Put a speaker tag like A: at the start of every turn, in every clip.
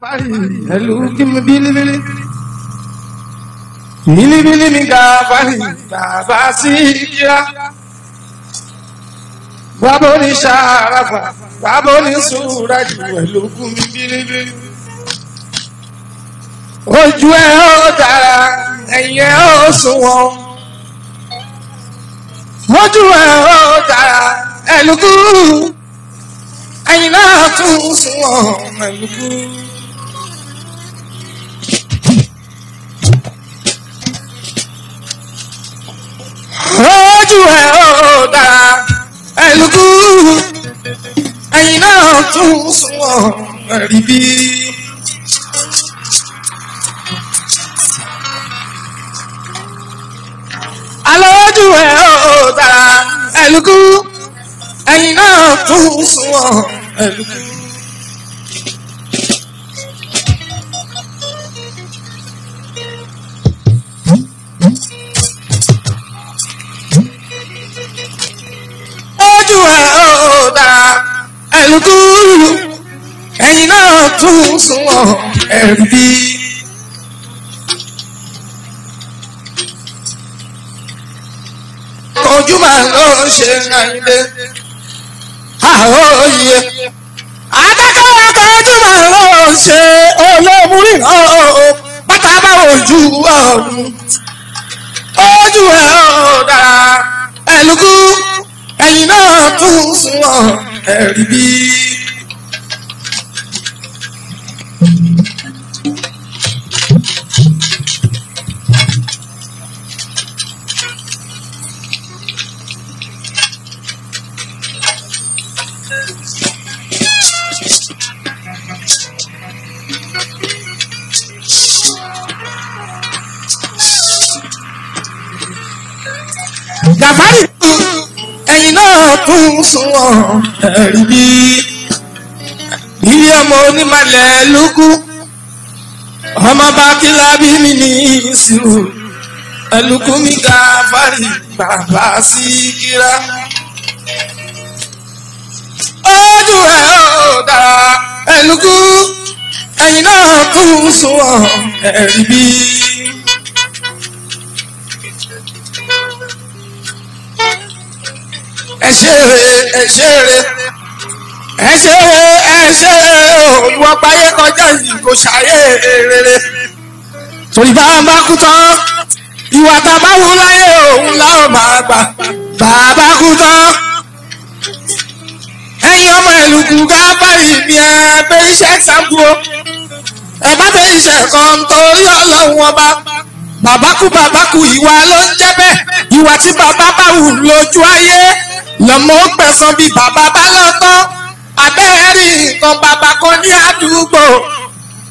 A: ẹlú kí mi bílíbílí bílíbílí mi ga fari bàbá sí kíá bàbá ní ẹlú kí mi bílíbílí ojú ẹ ó dára ẹ̀yìn ẹ ó sunwọ̀n ojú ẹ ó dára ẹlùkú ẹ̀yìn náà tún sunwọ̀n ẹlùkú. Ojú ẹ ó dára. Ẹlùkú ẹ̀yìn náà tún sunwọ̀n ẹ̀rí bí. alójú ẹ ó dára. Ẹlùkú ẹ̀yìn náà tún sunwọ̀n ẹlùkú. Ẹlùkú ẹ̀yìn náà tún sunwọ̀n ẹ̀rí bí. ojú máa ló ń ṣe àyíndé àhóyè adákọ̀wé ojú máa ló ń ṣe olómúrí bàtà bá ojú ọ̀run. Ojú ẹ̀ ọ̀ dára. Ẹ̀lùkú ẹ̀yìn náà tún sunwọ̀n ẹ̀rí bí. Gàfárì tún sunwọ̀n ẹ̀rí bí. Ilé ọmọ onímọ̀lẹ̀ lókù. Ọmọ bá kílábí mi ní ìsirò. Ẹlùkù mi Gàfárì bàbá sí kíra. Ojú ẹ̀ ó dára ẹlùkù. Ẹ̀yìn náà tún sunwọ̀n ẹ̀rí bí. Ẹ ṣeré ẹ ṣeré ẹ ṣeré ẹ ṣeré olùwọ́ páyé kọjá kò ṣàyè rere. Torí bá ń bá kú tán ìwà tá a bá wù láyé òun láwọn máa gbà. Bàbá kú tán ẹ̀yin ọmọ ìlúkù gábàrì mi ẹ bẹ iṣẹ́ ṣàǹpù o. Ẹ bá bẹ iṣẹ́ kan torí ọlọ́run ọba. Bàbá kú bàbá kú ìwà ló ń jẹ́ bẹ́ẹ̀. Ìwà tí bàbá bá wù lójú ayé lọ́mọ ó gbẹ̀sán bí bàbá bá lọ tán. Abẹ́rẹ́ rí nǹkan bàbá kan ní àdúgbò.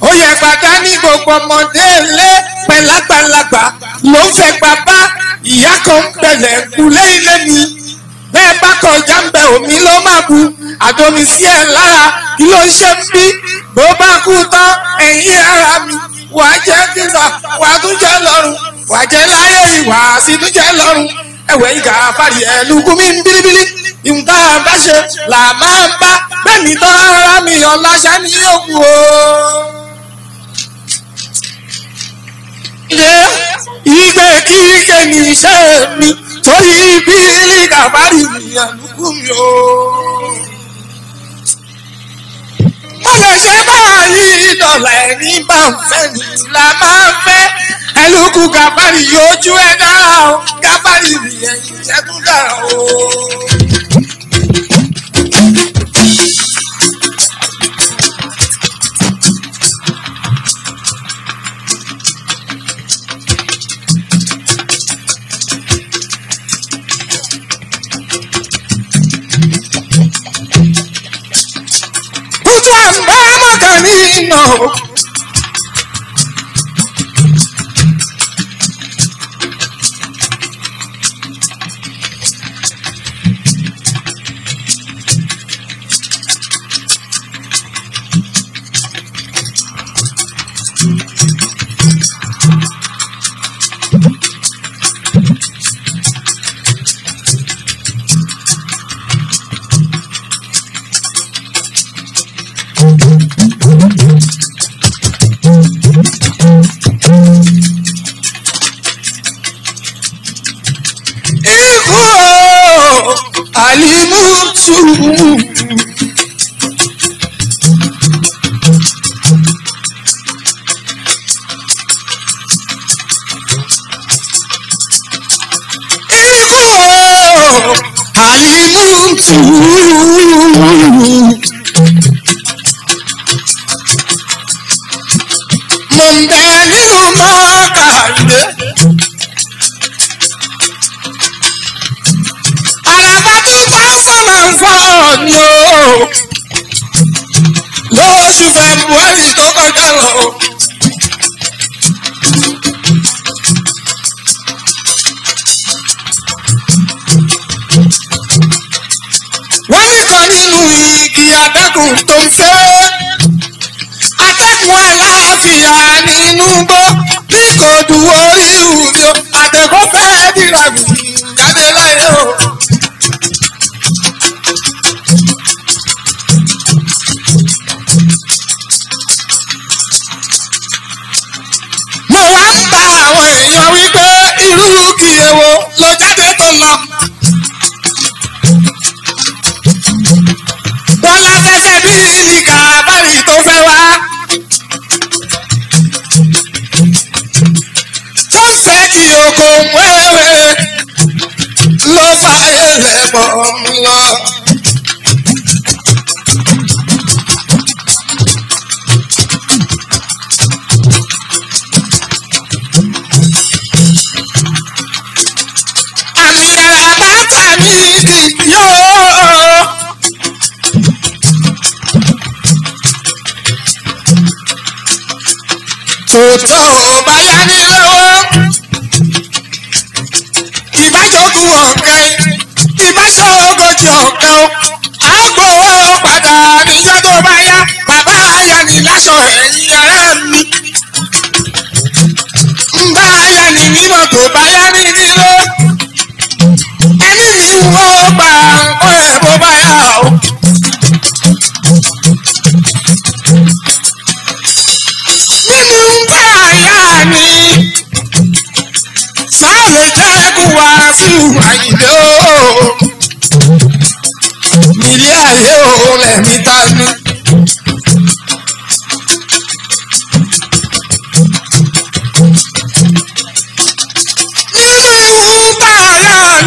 A: Ó yẹ gbàgbá ní gbogbo ọmọdé ilé. Pẹ̀lágbàlagbà ló ń fẹ́ bàbá. Ìyá kan pẹ̀lẹ́ kulé ilé mi bẹ́ẹ̀ bá kọjá ń bẹ omi ló máa bu àdomi sí ẹ̀ lára. Kí ló ń ṣe ń bí bó bá kú tán ẹ̀yìn ara mi wàá jẹ́ kíkà wàá tún jẹ́ lọ́rùn wàá jẹ́ láyé ìwà sí tún jẹ́ lọ́rùn ẹ̀wẹ̀ ìgà àfàrí ẹ̀lùkú mi ń tá a bá là máa ń bá bẹ́ẹ̀ni tán ara mi ọ̀làṣà ní òkú o. Ṣé ìgbé ní iṣẹ́ mi torí bírílì kàfárì mi ẹ̀lùkú mi o. Lè ṣe báyìí dọ̀là ẹni bá ń fẹ́ là máa ń fẹ́ ẹlùkù gàbárì ojú ẹ dára o gàbárì ìyẹn iṣẹ́ tún dára o. know ẹni mi wọ́n gbà ọ̀ ẹ̀ bó bá yá o. nínú bá àyà ni sáàlè jẹ́kùn wá sí àyìnlé o nílé ayé o lẹ́mí tánú.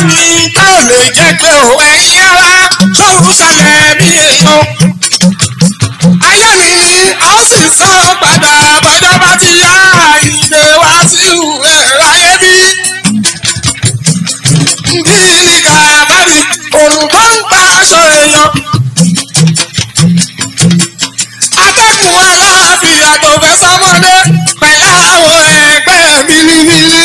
A: Àyà ni ká lè jẹ́ pé o ẹ̀yin ara mi ni a ó sì san padà bọ́jọ́ bá ti yá ìdè wá sí ìwé ráyé bí. bí nìkà bá rí tó ń pa aṣọ aláàfin àtòfẹ́ sọmọdé pẹ̀lú àwọn ẹgbẹ́ bílíbílí.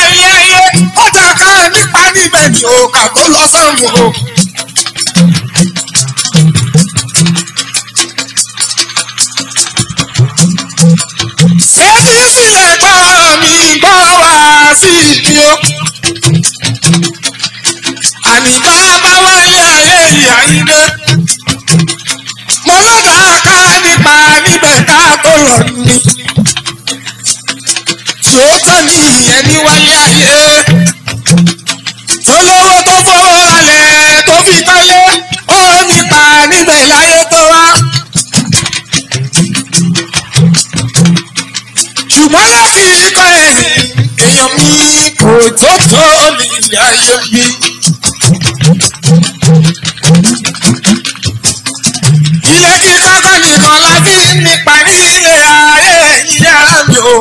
A: nípa níbẹ̀ ni òkà tó lọ sọ́run o. fẹ́ẹ́sì sílẹ̀ gbọ́ mi gbọ́ wá sí mi o. àní bá bá wá ilé ayé ìyá yín dé mo lọ́dà ká nípa níbẹ̀ ká tó lọ ní. tí ó ìyẹn ní wáyé ayé. Tó lówó tó fowó ralẹ̀ tó fi kọ́lé ó nípa níbẹ̀ láyé tó wá. ṣùgbọ́n láti ikọ̀ ẹ̀yìn èèyàn mi kò tó tó ní ilé ayé mi. ilé kíkọ́ kọ́ nìkan la fi nípa ní ilé ayé yàrá mi o.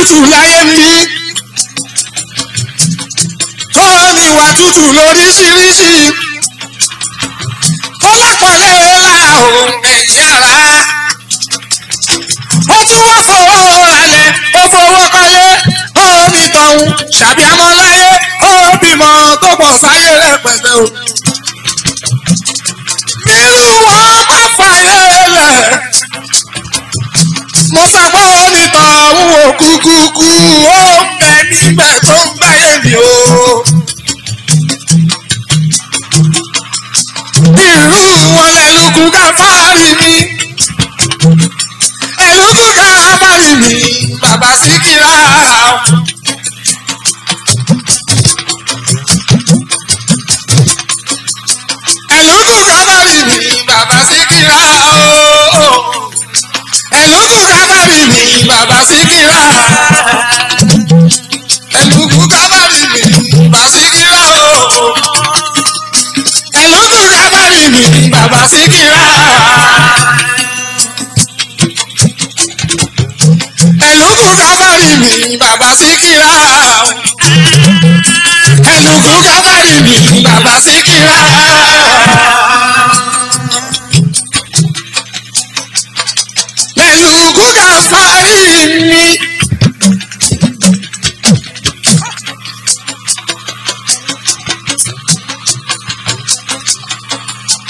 A: tútù láyé mi. Tó níwà tútù lóríṣiríṣi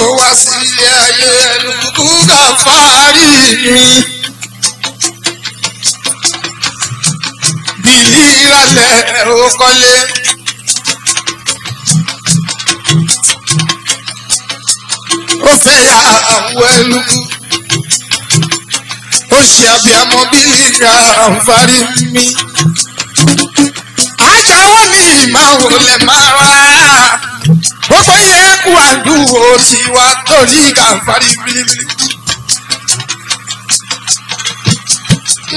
A: ó wá sí ilé ayé ẹlùkù gàfárì mi. bìlí ìrànlẹ̀ ó kọ́lé. ó fẹ́ ya àwọn ẹlùkù. ó ṣe àbíamọ bìlí gàfárì mi. ajáwọ́ ni ìmáwò lẹ̀ máa rà gbogbo yẹn kú àdúgbò tiwa torí kàfárí bíríbírí.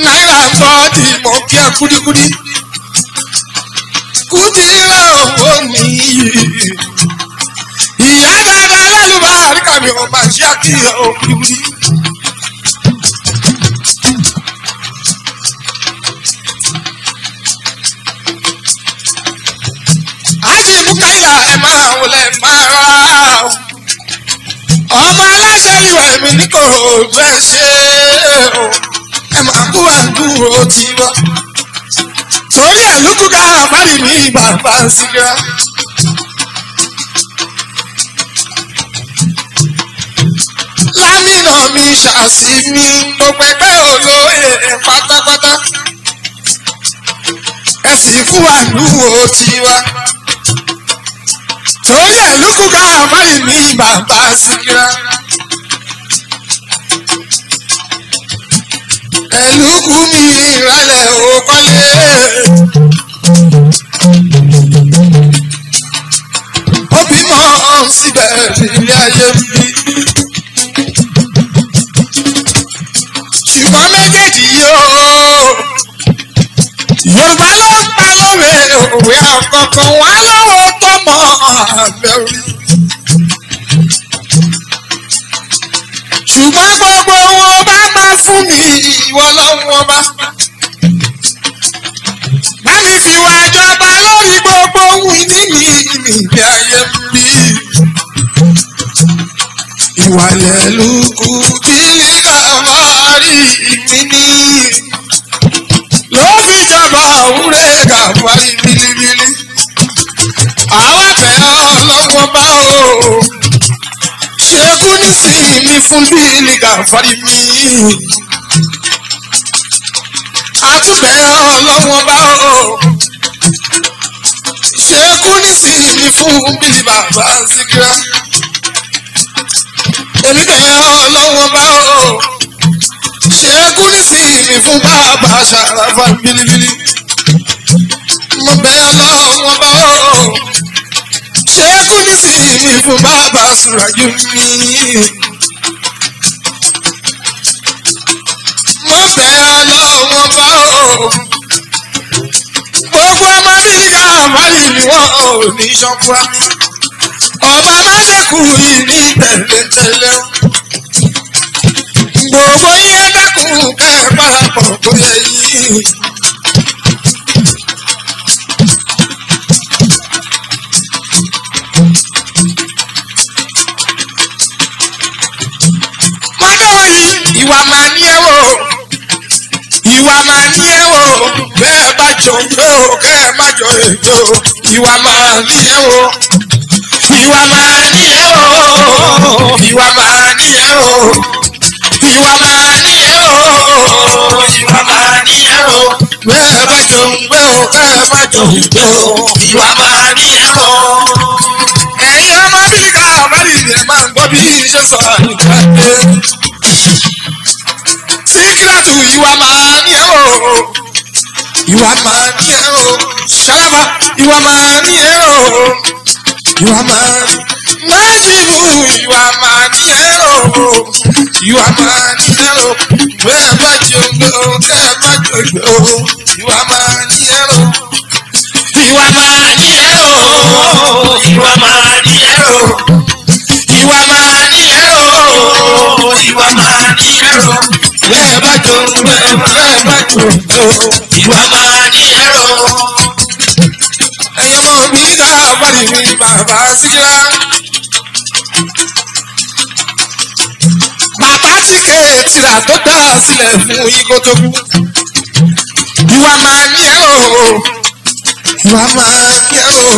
A: náírà bọ́ọ̀dì mọ̀ kí ẹ kúdíkúdí. kúdírà owó nìyí. ìyá dáadáa lálùbá àríkà mi ò máa ṣe àkíyàn ò kúdíkúdí. Bukaila ẹ máa wọlé máa rà ọmọ aláṣẹ ìwà èmi ní kò bẹ́ẹ̀ ṣe ẹ máa kú àdúró tiwa. torí ẹ̀ lókù ká àbárí mi bàbá Síkírà. lámìnà mi ṣàṣì mi mo pẹpẹ olóye pátápátá ẹ sì kú àdúró tiwa torí ẹ̀ lókù ká àbárí mi bàbá Síkírà. ẹlùkù mi ìrálẹ̀ ò kọ́lé. ó bímọ síbẹ̀ nílé ayé bí. ṣùgbọ́n méjèèjì yóò. Yorùbá ló ń pa lówe òwe àkọ́kọ́ wá lọ́wọ́ tó mọ àbẹ̀rù. ṣùgbọ́n gbogbo wọn bá máa fún mi ìwọ lọ́wọ́ bá. bá mi fi wá jọba lórí gbogbo ohun ìní mi níbi ayé bí. ìwàlẹ̀ lukú bí gàmárì mi ní. ló jọba òwúrẹ́ gàmárì bílíbílí. àwa bẹ̀ ọ́ lọ́wọ́ bá o ṣekú nísìnyí fún bíìlì gàfárí mi. àtúbẹ̀ ọlọ́wọ́n bá o. ṣekú nísìnyí fún bíìlì bàbá Síkírà. èmi bẹ̀ ọlọ́wọ́n bá o. ṣekú nísìnyí fún bàbá Ṣàràfà bílíbílí. mo bẹ̀ ọlọ́wọ́n bá o ṣẹ́kù nísìnyí fún bàbá Sùràjù mi. mo bẹ̀ ọlọ́wọ́n bá o. gbogbo ọmọ bíríkà àmàlì ni wọ́n ò ní ṣọ́kúra. ọba máṣẹ́kù yìí ní tẹ̀lé-tẹ̀lé. gbogbo yín ẹ kẹ́ ẹ parapọ̀ kó yẹ yìí ìwà máa ní ẹ wò. Ìwà máa ní ẹ wò. Bẹ́ẹ̀ bá jọ gbé o kẹ́ ẹ má jọ èjò ìwà máa ní ẹ wò. Ìwà máa ní ẹ wò. Ìwà máa ní ẹ wò. Ìwà máa ní ẹ ìwà máa ní ẹ wò bẹ́ẹ̀ bá jọ gbé o kẹ́ ẹ má jọ èjò ìwà máa ní ẹ wò ẹ̀yin ọmọ bíi ká ọ̀bẹ́rì yẹn máa ń gbọ́ bí iṣẹ́ sọ àyíká dé. síkírátù ìwà máa ní ẹ̀ o ìwà máa ní ẹ̀ o ṣálábà ìwà máa ní ẹ̀ o ní májìbù ìwà máa ní ẹ̀ o ìwà máa ní ẹ̀ o bẹ́ẹ̀ bá jẹun gbé o kẹ́ ẹ má jẹun gbé o ìwà máa ní ẹ̀ o ìwà máa ní ẹ o ìwà máa ní ẹ o ìwà máa ní ẹ o ìwà máa ní ẹ o bẹ́ẹ̀ bá jọ bẹ́ẹ̀ bẹ́ẹ̀ bá jọ jọ ìwà máa ní ẹ o. ẹ̀yin ọmọ bọ́dì mi bàbá síkírá. bàbá tí kéètìrà tó dá sílẹ̀ fún kó tó kú. ìwà máa ní ẹ o. Ìwà máa ní ẹ o.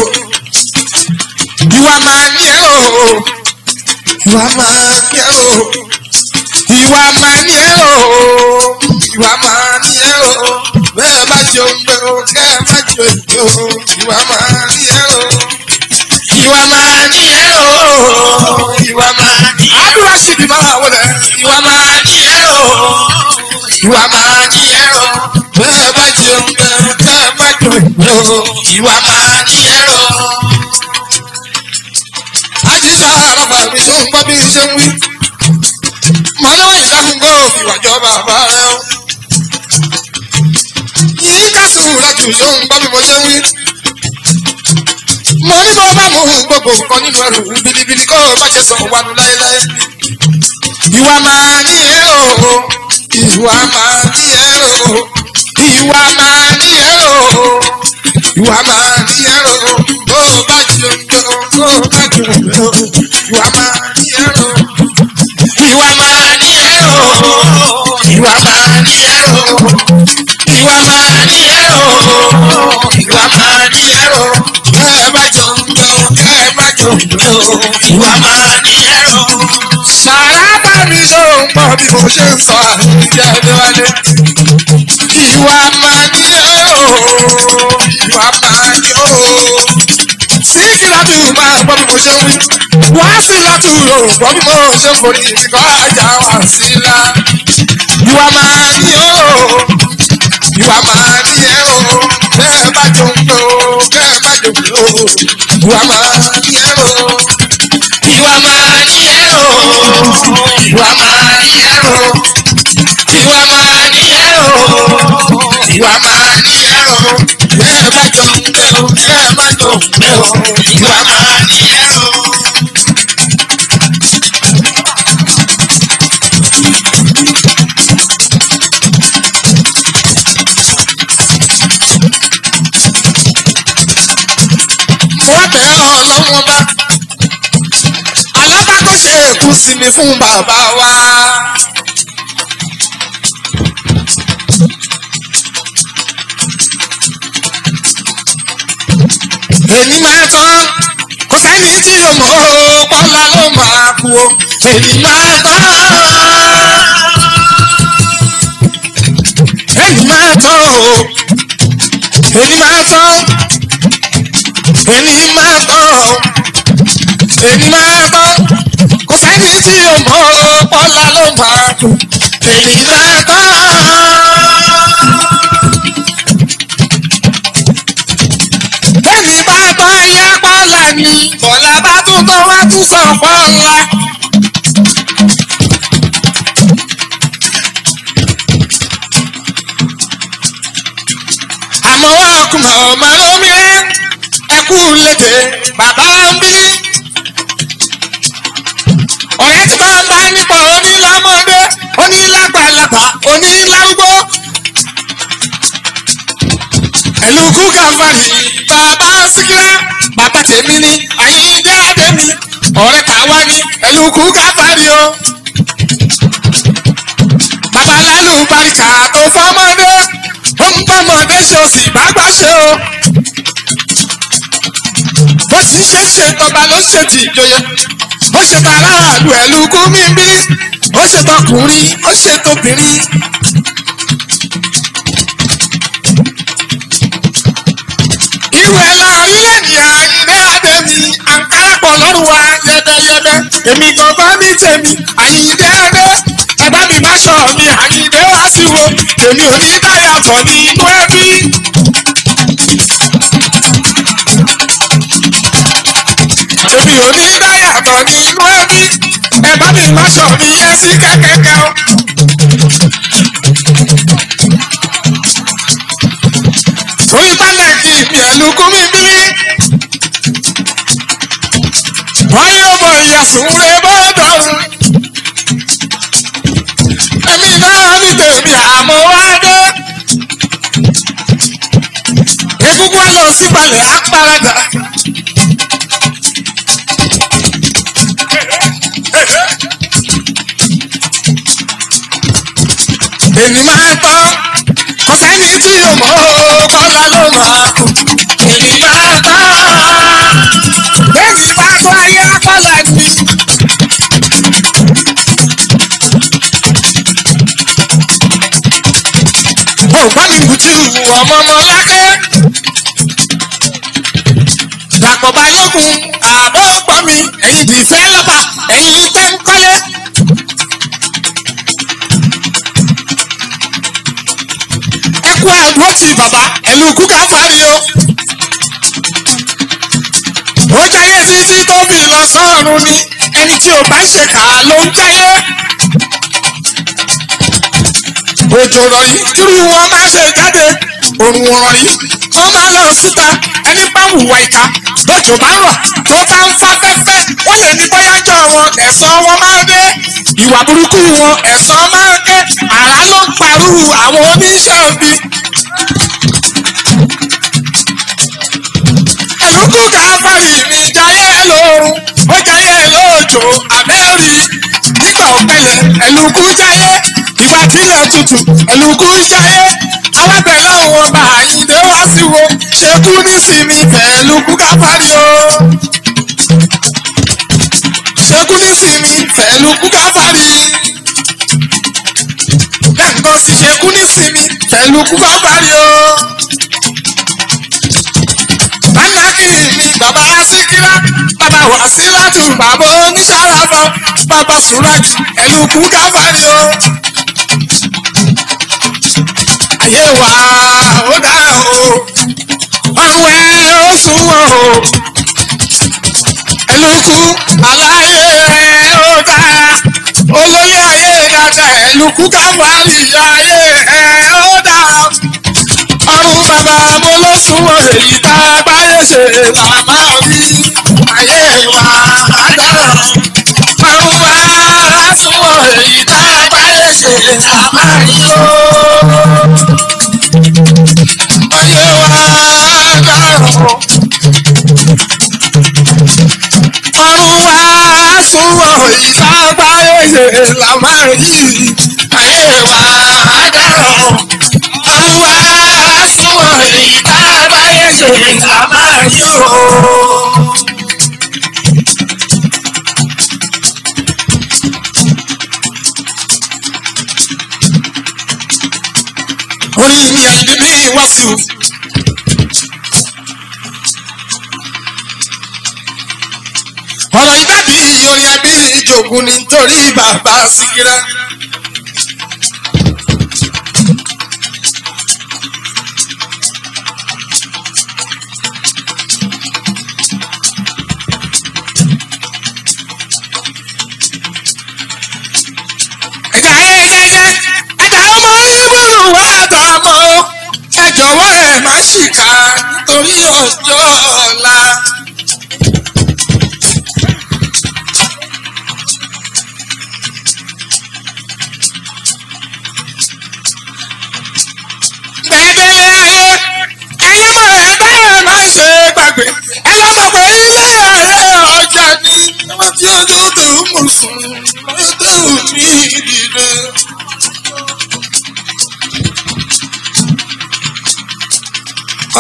A: Ìwà máa ní ẹ o. Ìwà máa ní ẹ o. Ìwà máa ní ẹ o. Ìwà máa ní ẹ o bẹ́ẹ̀ bá jẹ oúnjẹ o kẹ́ ẹ má jẹ èdè o. Ìwà máa ní ẹ o. Ìwà máa ní ẹ o. Ìwà máa ní ẹ o. Àdúrà sì di máa wọlé. Ìwà máa ní ẹ o. Ìwà máa ní ẹ o. Bẹ́ẹ̀ bá jẹ oúnjẹ kẹ́ ẹ má jẹ èdè o. Ìwà máa ní ẹ o. àjíṣà àràfà mi ṣó ń gbọ́ bí ń wí. Mọ̀lẹ́wọ̀ ìdáhùngbò ìwàjọ bàbá rẹ o. kásùn lájú ṣó ń gbọ́ bí mo ṣe ń wí. mo ní bó bá mú gbogbo nǹkan nínú ẹrù bilibili kó o má ṣe sọ wánu láéláé. ìwà máa ní ẹ o. Ìwà máa ní ẹ o. Ìwà máa ní ẹ o. Ìwà máa ní ẹ o. Bó o bá jẹun jẹun bó o bá jẹun jẹun ìwà máa ní ẹ o. Ìwà máa ìwà máa ní ẹ o. Ìwà máa ní ẹ o. Ìwà máa ní ẹ o. Kẹ́ ẹ bá jọ ń jọ kẹ́ síkì látù máa gbọ́ bí mo ṣe ń wí. wá sí látù o gbọ́ bí mo ṣe ń forí ìdíkọ́ ajá wá sí la. ìwà máa ní o ìwà máa ní ẹ o bẹ́ẹ̀ bá jò ń lò bẹ́ẹ̀ bá jò ń lò. Ìwà máa ní ẹ o. ìwà máa ní ẹ o ìwà máa ní ẹ o ìwà máa ní ẹ o ìwà máa ní ẹ o bẹ́ẹ̀ bá jò ń lò bẹ́ẹ̀ bá jò ń lò ìwà máa ní ẹ o. mo wá bẹ̀ ọ́ lọ́wọ́ bá alábàákó ṣe èkú sí mi fún bàbá wa. Èmi máa tán. Kò sẹ́ni tí yóò mọ̀ ọ́ pọ́lá ló máa kú o. Èmi máa tán. èmi máa tán o. Èmi máa tán. Èmi máa tán o. Èmi máa tán. Kò sẹ́ni tí yóò mọ̀ ọ́ pọ́lá ló máa kú tún sọ pọ́lá. Àmọ́ wọ́n kùnà rẹ̀ ẹkú lédè bàbá ń bí. Ọ̀rẹ́ tí máa ń bá nípa onílámọ́dé onílápá. ní lárúgbó ẹlùkú gàfàrì bàbá síkírá bàbá tèmi ni àyíndé àdémi ọ̀rẹ́ tàwa ni ẹlùkú gàfàrì o. Bàbá lálùbáríkà tó fọmọdé ó ń bọ́mọdé ṣe òsì bàgbà ṣe o. Bó sì ṣe ṣe tọba ló ṣe ti ìjòyè. Ó ṣe tààràlù ẹlùkú mímí ó ṣe tọkùnrin ó ṣe tóbìnrin. irú ẹ̀ la àǹkárá pọ̀ lọ́rùn wa yẹ́dẹ́yẹ́dẹ́. Èmi gangan ní tèmi àyíndé àdé ẹ̀bá mi má ṣọ mi àyíndé wá sí wo. Èmi ò ní dáyàtọ̀ ní inú ẹbí. èmi ò ní dáyàtọ̀ ní inú ẹbí. Ẹ̀bá mi má ṣọ mi yẹ sí kẹ́kẹ́kẹ́ o. orí pálẹ̀kì mi ẹ̀lú kú mi bí. wọ́n yóò mọ ìyàsùn rẹ̀ bọ́dọ̀. èmi náà ní tèmi àmọ́ wá dé. egungun á lọ sí balẹ̀ á paradà. èmi máa tán kò sẹ́ni tí yóò mọ̀ ọ́ kọ́lá ló máa kùtì ọmọ ọmọ lákẹ́. dàpọ̀ balógun àbọ̀ gbọ́ mi ẹ̀yin dìfẹ́ lọ́ba ẹ̀yin tẹ́ ń kọ́lé. ẹkú àdúró ti bàbá ẹlú kúkà fárí o. ó jáyé títí tó fi lọ sọ́ọ̀rùn ni ẹni tí ò bá ṣe kà á ló ń jáyé. Òjò rọ̀rí kírú wọn máa ṣe jáde òrùn rọ̀rí wọn máa lọ síta ẹni bá hùwà ìka lójò bá rọ̀ tó bá ń fa fẹ́fẹ́ wọ́n lè ní bóyá jọ wọn ẹ̀san wọn máa dé. Ìwà burúkú wọn ẹ̀san máa ké àrá ló ń parú àwọn oníṣẹ́ òbí. ẹ̀lúkú káfárì mi jayé lóorun ó jayé lóòjò àbẹ́rì nígbà ọ̀pẹ̀lẹ̀ ẹ̀lúkú jayé ìgbà tílẹ̀ tutù ẹ̀lúkú jayé alábẹ̀lẹ̀ òun ọba àyíndé wá sí wo. Ṣekú nísìmí ẹ̀lúkú káfárì o. Ṣekú nísìmí ẹ̀lúkú káfárì lẹ́ǹkan sì ṣekú nísìmí ẹ̀lúkú káfárì o bánákìrì mi bàbá síkírá bàbá wàsílátù bàbá oníṣàràbọ bàbá sùrájì ẹlùkù káfárí o. ayé wa ó dára o. Ọrùn ẹ ó o. Ẹlùkù aláyé ẹ ó dára olóyè ayé dáadáa ẹlùkù káfárí ayé ẹ ó dára ló súnmọ́ èyí tá a báyé ṣe là máa ayé wa àdára ọrùn wa súnmọ́ èyí tá a báyé ṣe là máa ayé wa àdára ọrùn wa súnmọ́ èyí tá a báyé ṣe là máa ọ̀rọ̀ ìdàbí orin abí ìjòkun nítorí bàbá síkírá.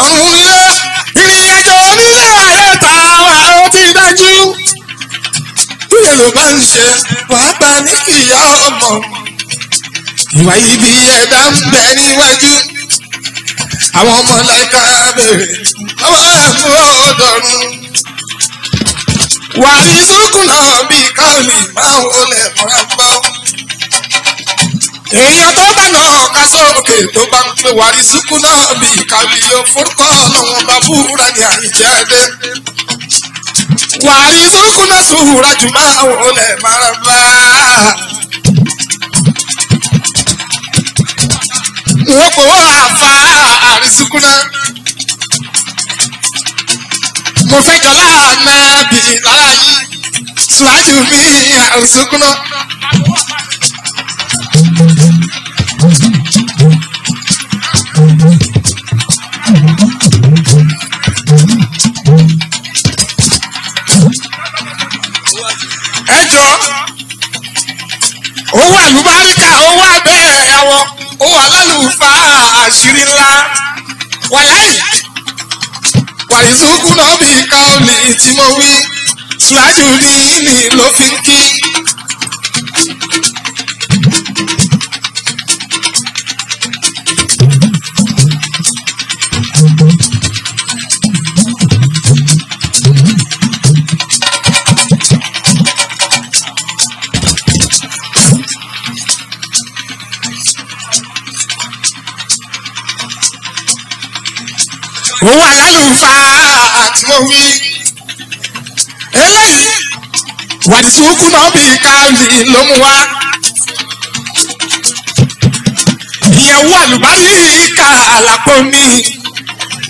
A: ọ̀hún ilé ìrìn àjò onílé ààrẹ tààrà ó ti dájú. bí yorùbá ń ṣe wàá ta ní ìyá ọmọ ìwà ibi ẹ̀dá ń bẹ níwájú àwọn ọmọ láìka bèrè ọmọ ẹ̀fọ́ ọ̀dọ́run wàá ní sókùnà bíi káàmì máa ń wọlé. Tó bá ń pè wàrí sókùn náà bí káàlì yóò forúkọ ọlọ́wọ́n bá búra ní àìjáde wàrí sókùn náà sùúrà jù máa wọlé mọ́ra bá. wọ́n kò wọ́n àfa àrísíkúná. mo fẹ́ jọ láàánú bí lára yìí ṣùgbọ́n mi àrísíkúná. ẹ àṣírí ńlá. Wàláì. Wàrísùkú náà bí káòlì tí mo wí. Ṣùlájú ní ní ló fi ń kí. Òun àlálùfáà tí mo wí. eléyìí wàdìsúkú náà bí káàlì ló mú wá. ìyẹ̀wò àlùbáríkà àlàpò mi.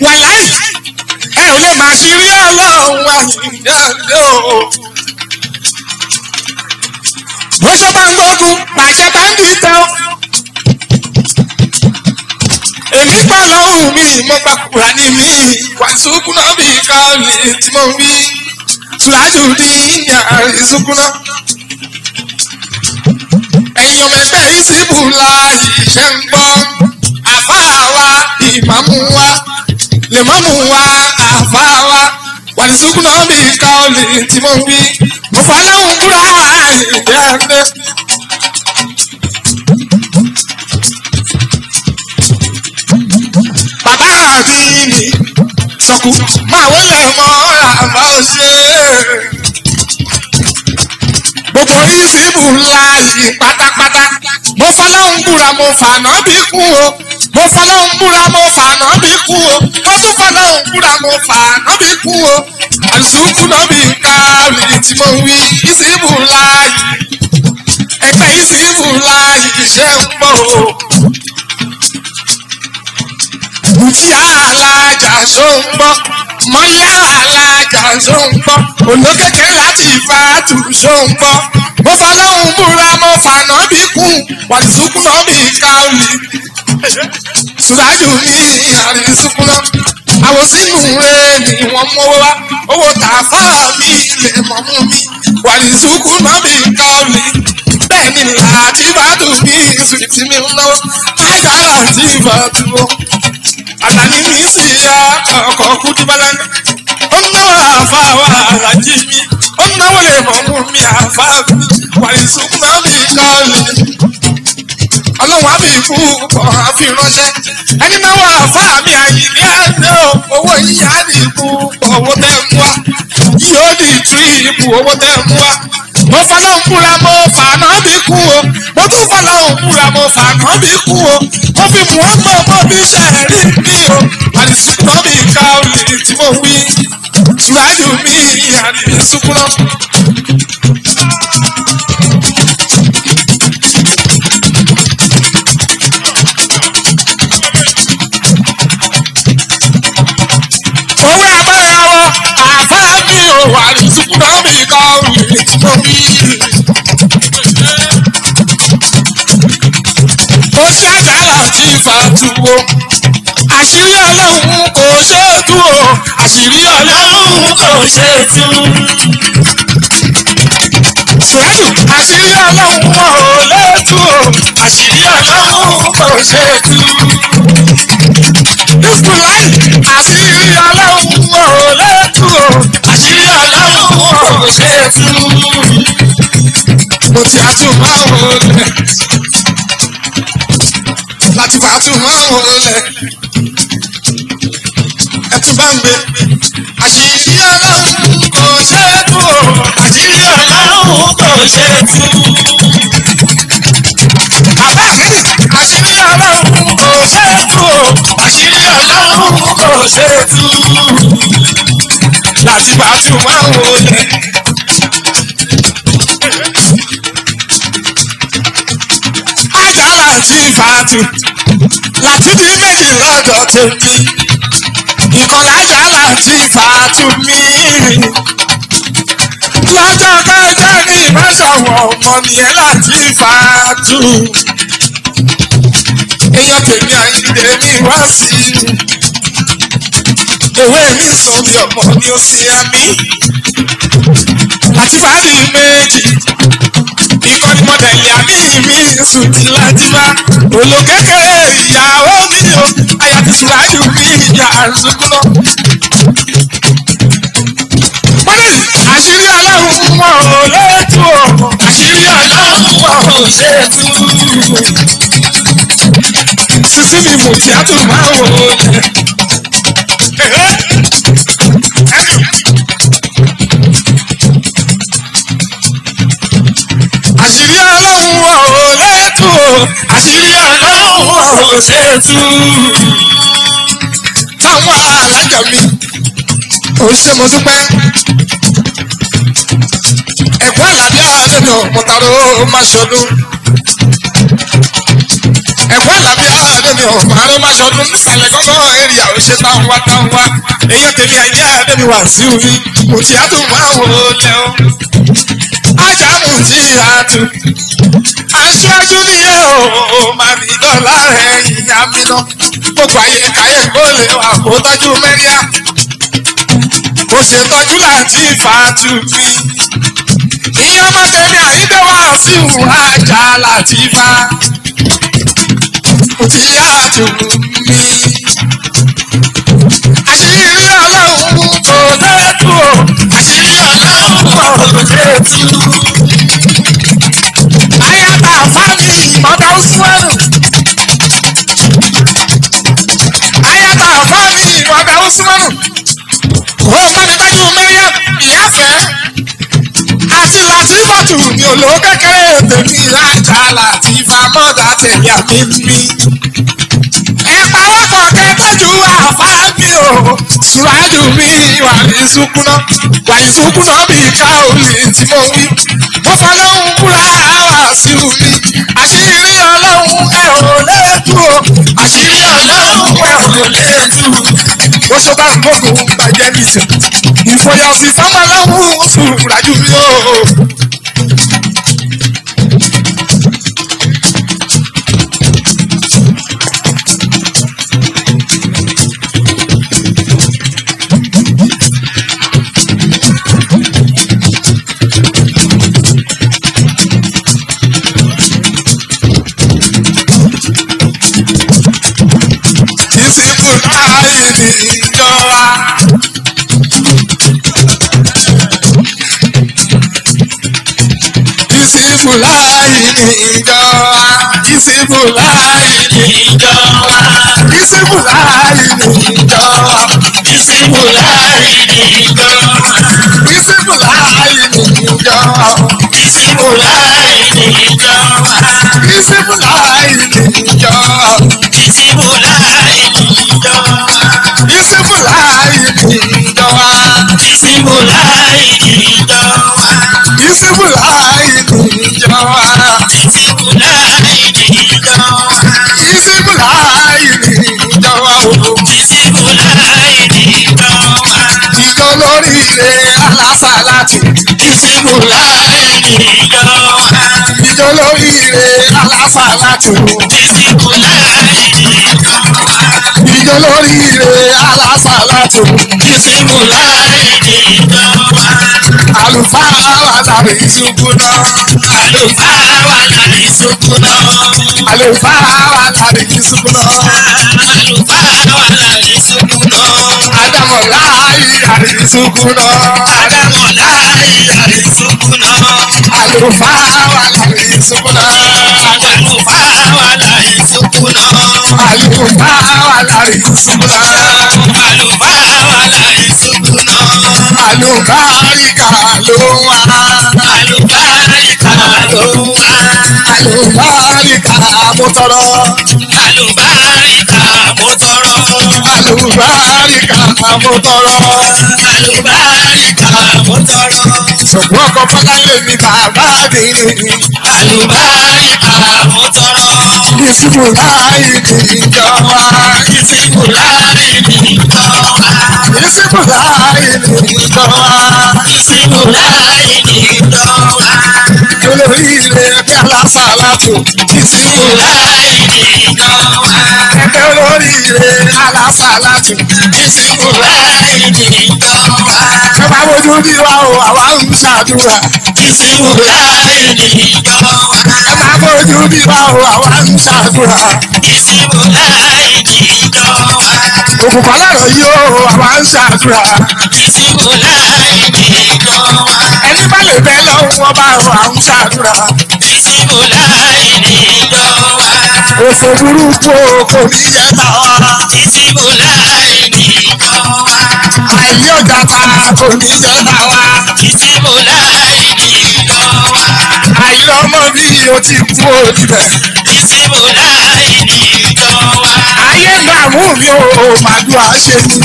A: wàláì ẹ ò lè máa ṣe rí ọlọ́run o. bó ṣe bá ń gbógun pàṣẹ bá ń dìtẹ̀ o èmi gbà lọ́hùn mi mo gba kúra ní mi wàásùkúná bí káàlì tí mo wí tùlájú ní ìyá ìsúkúná. ẹ̀yin ọmọ ẹgbẹ́ ìsìnkú la ìṣẹ́ ń gbọ́ àfáà wa ìmáàmù wa lèmọ́mù wa àfáà wa wàásùkúná bí káàlì tí mo wí mo fọ́ lọ́hùn kúrò ìyá ẹgbẹ́. Àdínì sọkù máa wọlé mọ́ àmọ́ ṣe. gbogbo ìsìnkú láàyè pátápátá. Mo fọlọ́hún búra mo fànà bí kú o. Mo fọlọ́hún búra mo fànà bí kú o. Mo tún fọlọ́hún búra mo fànà bí kú o. Àlùsùnkù náà bí káàlì tí mo wí. Ìsìnkú láàyè ẹgbẹ́ ìsìnkú láàyè iṣẹ́ ń bọ̀ o bùtí alájà ṣó ń gbọ́ mọ́lá alájà ṣó ń gbọ́ olókèké láti fàtú ṣó ń gbọ́. Mo fọlọ́hún búra mo fànà bí kú wàlúùsùkú náà bí káwlì sùdájú ní àrísùkúná àwòsínú rẹ ni wọ́n mọ́wọ́ wá. Owó tààfà mi lè mọ̀ mú mi. Wàlúùsùkú náà bí káwlì bẹ́ẹ̀ ni bàtú mi sùtì mi ń náwó àìdára àti ìbàtú o àtàní mi sì ya ọkọ̀ kúdúbálá ní. ó ń náwó àfa wa àràjì mi ó ń náwó lè mú mi àfa mi wàlísùn náà mi kọ́ọ̀lì. ọlọ́run á bí ikú kọ̀ á fi ránṣẹ́. ẹni náwó àfa mi àyè ní àná owó yíyá ní ikú owó tẹ́ ń wá. yóò di tíríìpù owó tẹ́ ń wá. Mo fọlọ́n búra mo fàánà bí kú o. Mo tún fọlọ́n búra mo fàánà bí kú o. Mo fi mú ọgbà ọmọ bí sẹ́ẹ̀rí mi o. Àdìsúkúná mi ká olè tí mo wí. Ṣùgbọ́n mi àdìsúkúná. Wí. ó ṣàgbára tí fàtúwò àṣírí ọlọ́run kò ṣe é tú àṣírí ọlọ́run kò ṣe é tú. Sùrẹ́jù àṣírí ọlọ́run wọn ò lè tú àṣírí ọlọ́run kò ṣe é tú. Bísíláì àṣírí ọlọ́run ò lè tú o. Àṣírí ọlọ́run ò ṣe tú. mo ti àtúmọ̀ wọlé láti bá àtúmọ̀ wọlé ẹtún bá ń gbé. Àṣírí ọlọ́run kò ṣe tú o. Àṣírí ọlọ́run kò ṣe tú. mi àṣírí ọlọ́run kò ṣe tú. láti bá àtúmọ̀ wọlé. ajá láti fàtú láti di méjì lọ́dọ̀ tèmi ìkọlájà láti fàtú mi lọ́jọ́ kọjá ní ìbáṣọ̀wọ̀ ọmọ nìyẹn láti fàtú dìde ní wá sí i. Ewé mi sọ bí ọmọ ni ó ṣe àmì. Àti fàárì méjì. Ìkọ́ni mọ̀dẹ̀lì àmì mi sùn ti lájíbá. Òlò kékeré ìyàwó mi o, àyà ti sùn láyù bí ìyá àrùsùnkún lọ. Pọ́lì àṣírí ọlọ́run mọ̀ ọ́ lẹ́tù ọ̀. Àṣírí ọlọ́run mọ̀ ọ́ ṣe sisi mi mu tí a tún máa wò ó jẹ. àṣírí ọlọ́run wọ̀ ọ́ lẹ́tù àṣírí ọlọ́run wọ̀ ọ́ ṣètù. táwọn alájọ mi ò ṣe mo dúpẹ́. ẹ̀kọ́ àlàbí àdéhùn mọ̀tàró máa ṣọdún ẹ̀kọ́ àlàbí àdèmí o. Àrùn máṣọdún nísàlẹ̀ gángan èrè àwọn ṣe táwọn wá táwọn wá. Èyí tèmi àìjẹ́ àdèmí wà sí omi kò tí a tún máa wò ó lẹ́ o. ajá mú tí a tù aṣáájú nìyẹn o màmídọ́ lára ẹ̀yìn àmínà gbogbo ayé káyé gbólé wà kó tọ́jú mẹ́ríà. Mo ṣe tọ́jú láti fàtú mi. ìyá ọmọ tèmi àyídẹ́wà sí ìwà àjà láti fà ti yá àti mi. àṣírí ọlọ́run kò lẹ́tù o àṣírí ọlọ́run kò lẹ́tù. ayáta fáàlì ìmọ̀dá usmanu. ayáta fáàlì ìmọ̀dá usmanu. wọ́n bá mi dájú mẹ́ríà ìyá fẹ́ àti làtìfàtù ní olówó kékeré tèmi lájà làtìfà mọ́tà tẹ̀lé àmì mi ìpawọ́pọ̀ kẹtọ́jú àfáàmì o ṣùwájú mi wà ní sukuna wà ní sukuna bí káòlì tí mo wí. mo fọlọ́hún búra wá sí mi àṣírí ọlọ́run ẹ ò o àṣírí ọlọ́run ẹ ò lẹ́tù ó ṣe bá àkókò bàjẹ́ nìsín ìfòyà òsì sámà láwùú oṣù ràjú yóò. Láàyè ní ìjọba. ìsìnkú láàyè ní ìjọba. ìsìnkú láàyè ní ìjọba. ìsìnkú láàyè ní ìjọba. ìsìnkú láàyè ní ìjọba. ìsìnkú láàyè ní ìjọba. ìsìnkú láàyè ní ìjọba. Ìsìnkú
B: láì ní ìjọba.
A: ìsìnkú láàyè ní ìjọba.
B: Ìsìnkú láì ní ìjọba.
A: ìsìnkú láàyè olóríire alásàlátì
B: kìsìmù láì nìyọ.
A: ìjọ olóríire alásàlátì
B: kìsìmù láì nìyọ.
A: ìjọ olóríire alásàlátì
B: kìsìmù láì nìyọ.
A: àlùfáà wà lábẹ́ ìṣubúná.
B: àlùfáà wà lábẹ́ ìṣubúná.
A: àlùfáà wà lábẹ́ ìṣubúná.
B: àlùfáà wà lábẹ́ náà.
A: Ádámọ̀ láàyè àrísùkúná.
B: Àrísùkúná.
A: àlùfáà wà lárísùkúná.
B: Àlùfáà wà láìsùkúná.
A: àlùfáà wà lárísùkúná.
B: Àlùfáà wà láìsùkúná.
A: àlùbáríkà ló wà.
B: Àlùbáríkà ló wà.
A: àlùbáríkà mo tọrọ.
B: Àlùbáríkà.
A: Àlùbáríkà mo tọrọ.
B: Àlùbáríkà mo tọrọ.
A: ṣùgbọ́n ọkọ̀ fọláyé mi bàbá mi ni.
B: Àlùbáríkà mo tọrọ.
A: ìsìnkú láì ní ìjọ wa.
B: Ìsìnkú láì ní ìjọ wa.
A: ìsìnkú ní ìjọ wa.
B: Ìsìnkú ní ìjọ wa.
A: olórí ilé ẹgbẹ́ alásàlátù. ìsìnkú
B: Ìsìnkú
A: olórí ilé alásàlátù.
B: Ìsìnkú láì ní ìjọ wa.
A: ẹ máa wojú bí wa o àwa ń ṣàdúrà.
B: Ìsìnkú láì ní ìjọ wa.
A: ẹ máa wojú bí wa ẹni bá lè bẹ́ lọ́wọ́ bá o à ń ṣàdúrà. Òfò burúkú kò ní yẹ bá wa.
B: Ìsìnkú láì ní ìjọ wa.
A: àìní ọjà ta kò ní yẹ bá wa.
B: Ìsìnkú láì ní ìjọ wa.
A: àìlọ́mọ bí o ti kú òdìbẹ̀.
B: Ìsìnkú láì ní ìjọ wa.
A: ayé mi ò màdùá ṣe ni.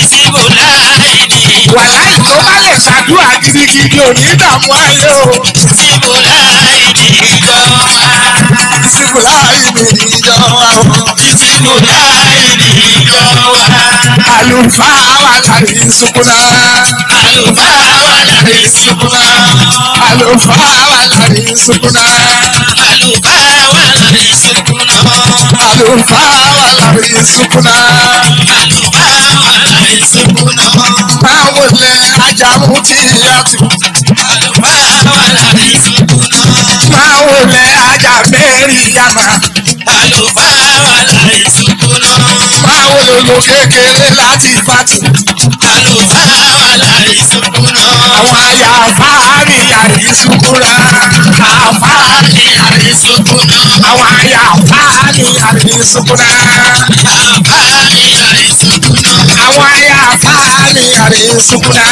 B: Ìsìnkú láì.
A: Wàláì tó bá lè ṣàdúrà gidigidi ò ní dààmú ayé o.
B: Láì ní ìjọ wa.
A: láì ní ìjọ wa
B: láì ní ìjọ wa.
A: àlùfáà wà lárí ìsúnkúná.
B: Àlùfáà wà lárí ìsìnkúná.
A: àlùfáà wà lárí ìsúnkúná.
B: Àlùfáà wà lárí ìsìnkúná.
A: àlùfáà wà lárí ìsúnkúná.
B: Àlùfáà.
A: Báwo lẹ ajamu
B: wà lárí ìsìnkúná.
A: báwo lẹ ajá mẹ́rin yàmà. Báwo lolo kékeré láti fàtì. Àwọn àyà fáàrí àrí ìsúnkúná. àfáàrí àrí
B: Ìsìnkúná.
A: àwọn àyà fáàrí àrí ìsúnkúná.
B: Àbáyé
A: fáàrí àrí ìsúnkúná.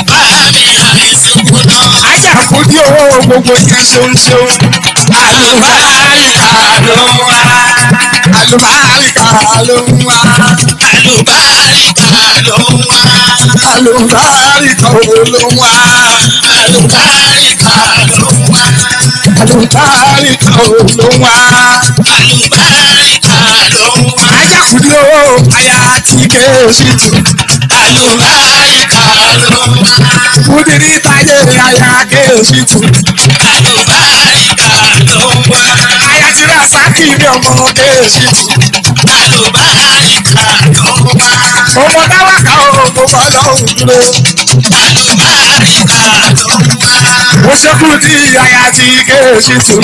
B: Àbáyé lárí ìsìnkúná.
A: ajá kò dí owó gbogbo yẹn ṣoṣo. àlùbáríkà ló ń wá. àlùbáríkà ló ń wá.
B: Àlùbáríkà ló ń wá.
A: àlùbáríkà ló ń wá.
B: Àlùbáríkà ló ń wá.
A: àlùbáríkà ló ń wá.
B: Àlùbáríkà ló ń wá.
A: ajá kò dí owó aya tí kéèsì tù.
B: Àlùbáríkà ló wá.
A: kùdìrí táyé aya kéèsì tù.
B: Àlùbáríkà ló ń wá.
A: aya tí ra sákì ní ọmọ kéèsì tù.
B: Àlùbáríkà ló ń wá.
A: ọmọ dáwà ká o mo bọ́ lọ́hùn dúró.
B: Àlùbáríkà ló ń wá.
A: mo ṣekú ní aya tí kéèsì tù.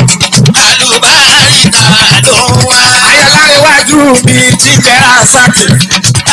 B: Àlùbáríkà ló ń wá.
A: ayọ̀láréwájú mi ti jẹ́ àsákì.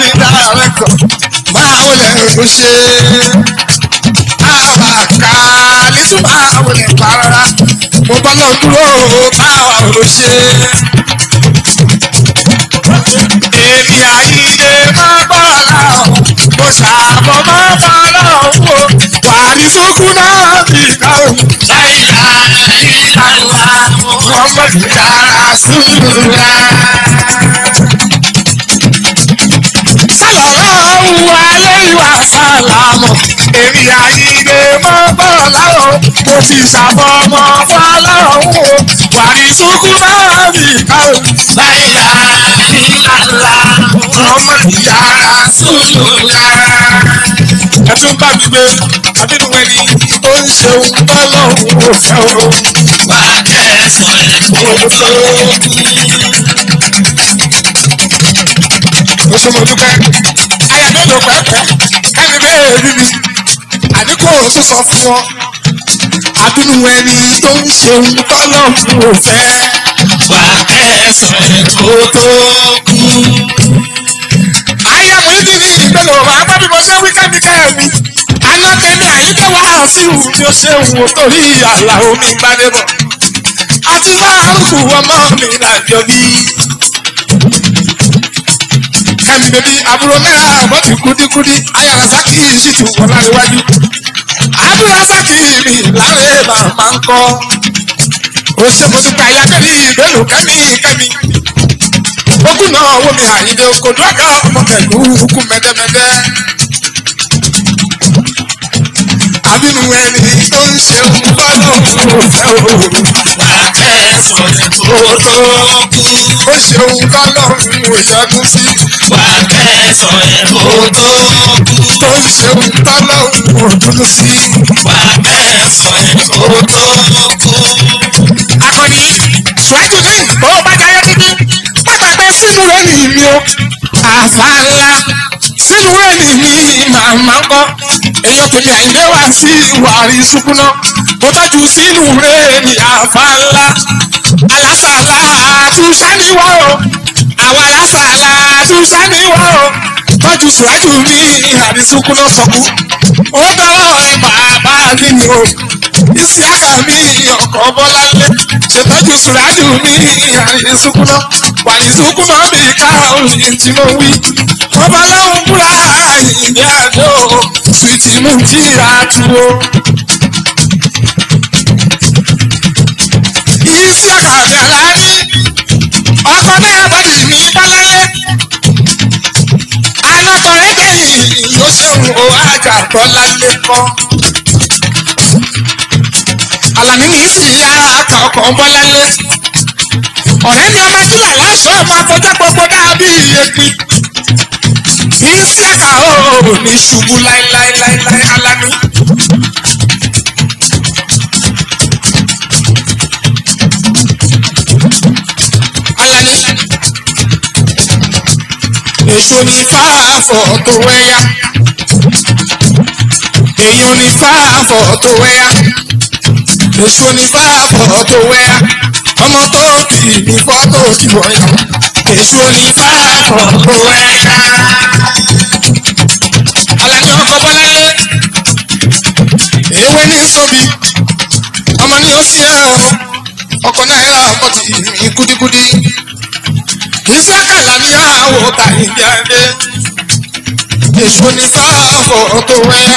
A: ní dàrẹ́kọ̀. máa wọlé ó ṣe. àwa ká nísú máa wọlé parara. mo bá lọ dúró báwa ò ṣe èmi àyíde máa bọ̀ láwọn mo ṣàbọ̀ máa bọ̀ láwọn wo wàrí sókún náà bí káwọn
B: Láìlá ìlàlá
A: wọn mọ̀ sí ara sùúrà. sálọ̀rọ̀ wà sálámọ̀ èmi àyíde máa bọ̀ láwọn mo ti ṣàfọmọ fọlọ́run o wàrí sukú náà mi ká o.
B: Láìlá ìlàlá
A: ọmọ ìyára
B: Rasulullah.
A: ẹ tún bá mi gbé àbínú ẹni tó ń ṣeun tọ́lọ́run ò fẹ́ o.
B: Wà kẹsàn ẹ̀kọ́ tó
A: mo ṣe mo mélòó pẹ́pẹ́ kẹ́mi bẹ́ẹ̀ rí mi àní kò tó sọ fún wọn àbínú ẹni tó ń ṣeun tọ́lọ́run ò fẹ́.
B: wà kẹsàn ẹ̀kọ́ tó kú.
A: Aya mo ní ní ìgbẹ́lẹ̀ ọ̀rọ̀ apá bí mo ṣe wí kẹ́mi kẹ́mi. Aná tẹ́lẹ̀ àyíké wá sí ìhù tí ó ṣe wù ó torí àlà omi gbadébọ̀. Àti máa ń ọmọ mi lájọ bí. Kẹ́mi bèbí àbúrò náírà àbọ̀ ti kúdíkúdí. Aya Rasaki sì tù wọ́n láríwájú. Rasaki mi láre màmá ń kọ́. Ó ṣe mo dúpẹ́ ayákẹ́lì ìbélò kẹ́mi kẹ́mi ogun náà wo mi àyíndé kojú àga ọmọ pẹ̀lú ukú mẹ́dẹ́mẹ́dẹ́. àbínú ẹni tó ń ṣe ń bá lọ́wọ́ òfẹ́ o.
B: wà kẹsàn ẹ̀kọ́ tó kú.
A: ó ṣeun tọ́lọ́run òyọdún sí.
B: Wà kẹsàn ẹ̀kọ́ tó kú.
A: tó ń ṣeun tọ́lọ́run òdúnú sí.
B: wà kẹsàn ẹ̀kọ́ tó kú.
A: akọni ṣùwájú ní bó bá jayé títí pátápẹ́ sínú rẹ̀ ní mi o. àfa ńlá sínú rẹ̀ ní mi màmá ń kọ́. èèyàn tèmi àyíndé wá sí ìwàrí ṣùkúná. mo tọ́jú sínú rẹ̀ ní àfa ńlá. alásàlá àtúnṣá ní wá o. àwa alásàlá àtúnṣá ní wá o. tọ́jú ṣùwájú ní àdìsúkúná sọ̀kú. ó dọ́wọ́ ẹ bàbá mi ni o isiaka mi ọkọ̀ bọ́láńlé ṣètọ́jú sùràjù mi àìsùkúná wà ní sùkúná mi ká òyìn tí mo wí. wọ́n bá lọ́hùn búra ìní àjò sùìtì mú tí a tu o. isiaka mi àlàní ọkọ̀ náà bọ́dì mi bọ́láńlé. anátọ̀rẹ́ dẹ́yìn yóò ṣeun o àjà bọ́láńlé kọ́ alani ní sì yá aka ọkọ̀ bọ́láńlé. ọ̀rẹ́ mi ọmọ jílà láṣọ ọmọ afọjá gbogbo dàbí ní ṣubú láéláéláé alani. Èso ní fáfọ̀ tó wẹ́yà. èèyàn ní fáfọ̀ tó wẹ́yà. Èso ní fáfọ̀ tó wẹ́yà. Ọmọ tó kì í ní fọ́tò tí wọ́n yà èso ní fáfọ̀ tó wẹ́yà. Alani ọkọ̀ bọ́láyé ewé ní sóbi. Ọmọ ní òsì ẹ̀ o. Ọkọ̀ náírà ọkọ̀ tì í ìsákàlà ní àwọ̀ tàyíǹdí adé èso ní fáfọ̀ tó wẹ́yà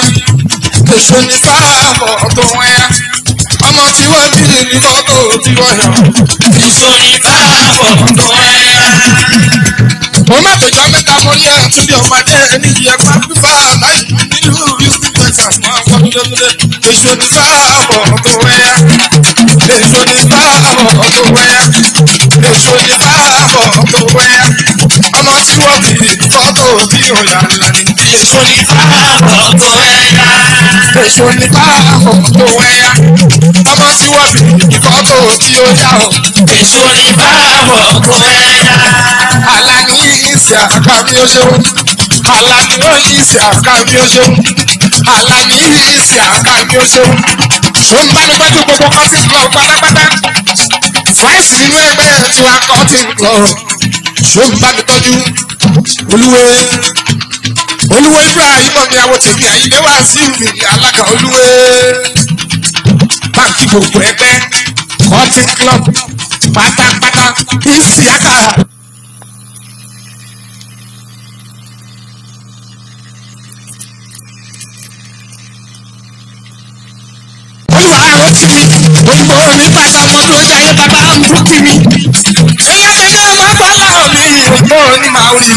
A: èso ní fáfọ̀ tó wẹ́yà ọmọ tí wọ́n bí ní fọ́tò tí wọ́n yàn.
B: èso ní káàbọ̀ tó ẹ̀yà.
A: mo má tòjọ́ mẹ́ta mo rí ẹ̀ tún bí ọmọdé ní ìyẹ̀pá fífà láì nílùú houston texas máa ń wọ́n dúdúdúdú. èso ní fáfọ̀ tó wẹ́yà. Èso ní fáfọ̀ tó wẹ́yà. èso ní fáfọ̀ tó wẹ́yà. ọmọ tí wọ́n bí ní fọ́tò tí wọ́n yàn lánìí.
B: èso ní káàbọ̀ tó ẹ̀yà.
A: èso ní fáfọ̀ tó wẹ́yà. ọmọ tí wọ́n bí ní fọ́tò tí ó yà ọ́.
B: èso ní káàbọ̀ tó ẹ̀yà.
A: Alani ìsì àkàmì oṣeun. Alani ìsì oṣeun. Ṣó ń bá mi gbẹ́jú gbogbo cotton club pátápátá. Fáìsì nínú ẹgbẹ́ tiwa cotton club. Ṣó ń bá mi tọ́jú. Olúwe. Olúwe Ibrahim àwọn tèmi àyíké wá sí ìrìn alága olúwe. Báńkì gbogbo ẹgbẹ́ cotton club pátápátá ìsì àkàrà. Olùwà àwọn tì mí òyìnbó onígbàtà ọmọdé ojú ayé bàbá ń bú tì mí. èyí tẹ̀lé ọmọ bọ́lá òní òyìnbó ní màórì.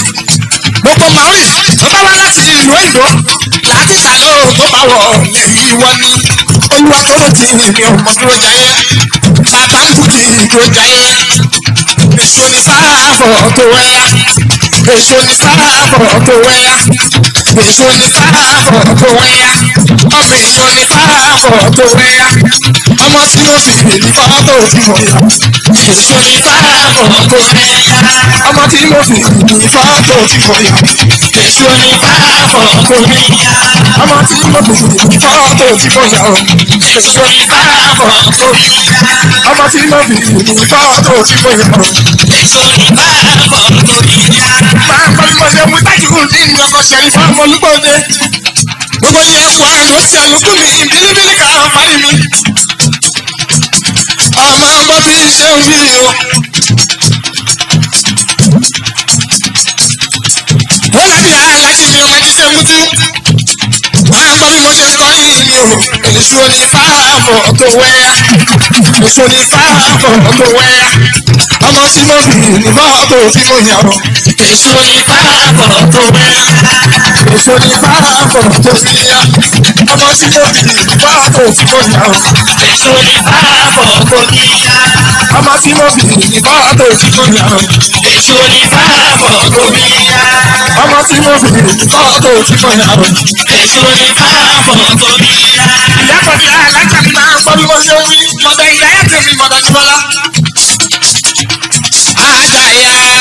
A: gbogbo màórì tó bá wá láti ìlú òyìnbó láti sàlọ̀ tó bá wọ̀ lẹ́yìn wọ́n ní. olúwa tó ló ti mi ọmọ dúró jayé bàbá ń bùkì dúró jayé èso ní fáfọ̀ tó wẹ́yà èso ní fáfọ̀ tó wẹ́yà èso ní fáfọ̀ tó wẹ́yà ọmọ èèyàn ní fáfọ̀ tó wẹ́yà ọmọ tí mo fi ní fọ́tò tí mo yà èso ní fáfọ̀ tó wẹ́yà ọmọ tí mo fi ní fọ́tò tí mo yà èso ní fáfọ̀ tó wẹ́yà ọmọ tí mo fi ní fọ́tò tí mo yà èso ní fáfọ̀ tó wẹ́yà ọmọ tí mo fi ní fọ́tò tí mo yà
B: èso ní báàbọ̀ torí yá.
A: Bọ́ ṣe mú tájú ní fún ọmọ olúgbòde. gbogbo yẹn kú àlọ́ sí àlùkù mi bílíbílí ká fárí mi. ọmọ ọmọ bí ṣe ń wí o. ó lábí alájí mi ọmọ ẹjí ṣe ń mútú. máa ń gbọ́ bí mo ṣe ń kọ́ yìí mi o. èso ní fáàbọ̀ tó wẹ́yà. èso ní fáàbọ̀ tó wẹ́yà. Ọmọ tí mo bì ní fọ́tò tí mo yàn ọ́.
B: èso ní báàbọ̀ tó wẹ́yà.
A: èso ní fáàbọ̀ tó fi yá. ọmọ tí mo bì ní fọ́tò tí mo yàn ọ́.
B: èso ní báàbọ̀ torí yá.
A: ọmọ tí mo bì ní fọ́tò tí mo yàn ọ́.
B: èso ní báàbọ̀ torí yá.
A: ọmọ tí mo bì ní fọ́tò tí mo yàn ọ́.
B: èso ní báàbọ̀ torí yá.
A: ìyá kọ̀ọ̀dì alájà mi máa ń gbọ́ bí mo ṣe ń wí. mọ̀dà ìyá ẹ̀ tẹ̀mí mọ̀dà jùlọ́lá.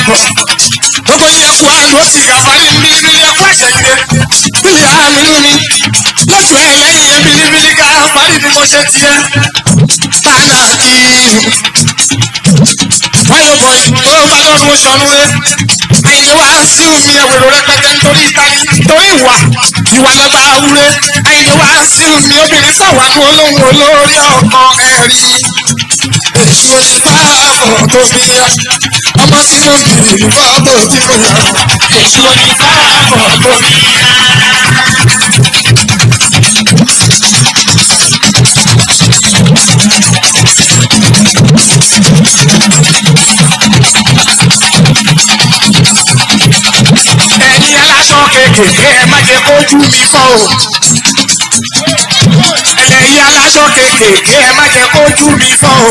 A: Gbogbo yẹn kú àlọ́ sí àfárí bílíbílí ẹkú àṣẹyìnde. bílí àmì nínú mi. lóṣù ẹ̀ lẹ́yìn yẹn bílíbílí ká àfárí bí mo ṣe tiẹ̀. tánà kí wáyé bọ̀ tó bá lọ́dún sọnù rẹ̀. àyìnlé wa sí omi ẹ̀wẹ̀rọ rẹpẹtẹ nítorí ìtani nítorí ìwà ìwà lọ́ba awúrẹ́. àyìnlé wa sí omi obìnrin sàwánú olóhùn olórí ọkọ ẹ̀rí. Èso ní báàbọ̀ tó fi yá. ọmọ tí mo bì ní báàbọ̀ tí mo yà.
B: torí yá.
A: ẹ̀yin aláṣọ kéékèèké ẹ má jẹ́ kójú mi fọ́ o. ẹ̀yin aláṣọ kéékèèké ẹ má jẹ́ kójú mi fọ́ o.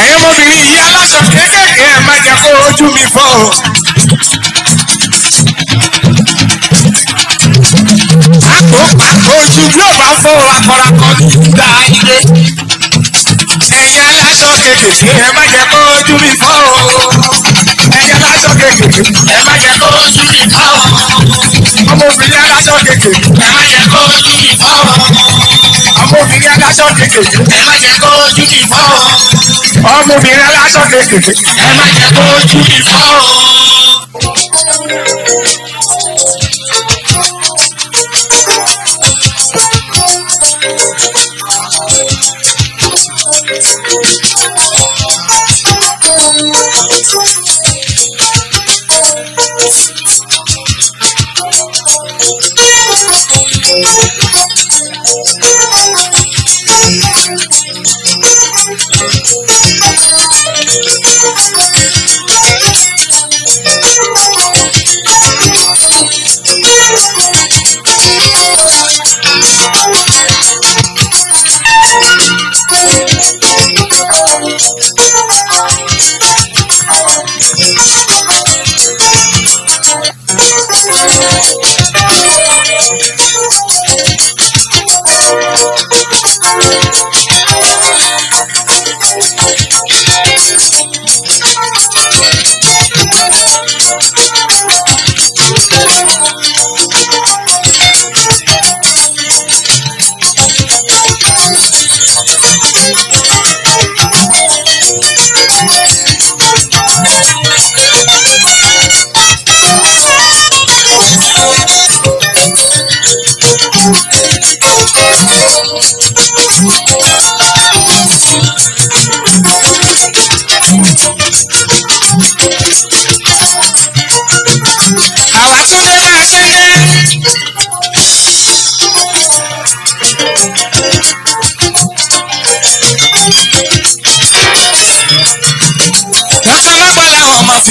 A: ẹ̀yin ọmọbìnrin yìí aláṣọ kéékèèké ẹ má jẹ́ kójú mi fọ́ o. àpò àpò ojú bí ò bá fọ́ akọrakọ ní ìdá ilé ẹ̀yin aláṣọ kéékèèké ẹ má jẹ́ kó ojú mi fọ́ o. kéékèèké
B: ẹ má jẹ́ kó ojú mi fọ́ o.
A: ọmọbìnrin aláṣọ kéékèèké
B: ẹ má jẹ́ kó ojú mi fọ́ o.
A: ọmọbìnrin aláṣọ kéékèèké
B: ẹ má jẹ́ kó ojú mi fọ́ o.
A: ọmọbìnrin aláṣọ kéékèèké
B: ẹ má jẹ́ kó ojú mi o.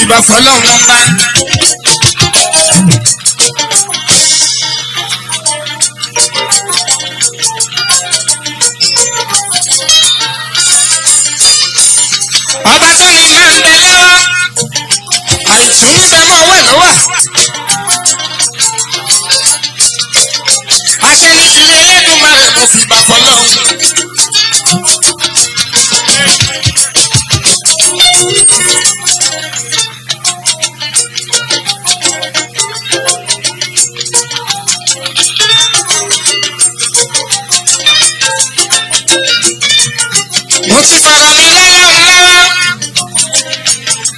A: fìbọn fọlọ́run bá. Mo ti fara mi lọ́wọ́ lọ́wọ́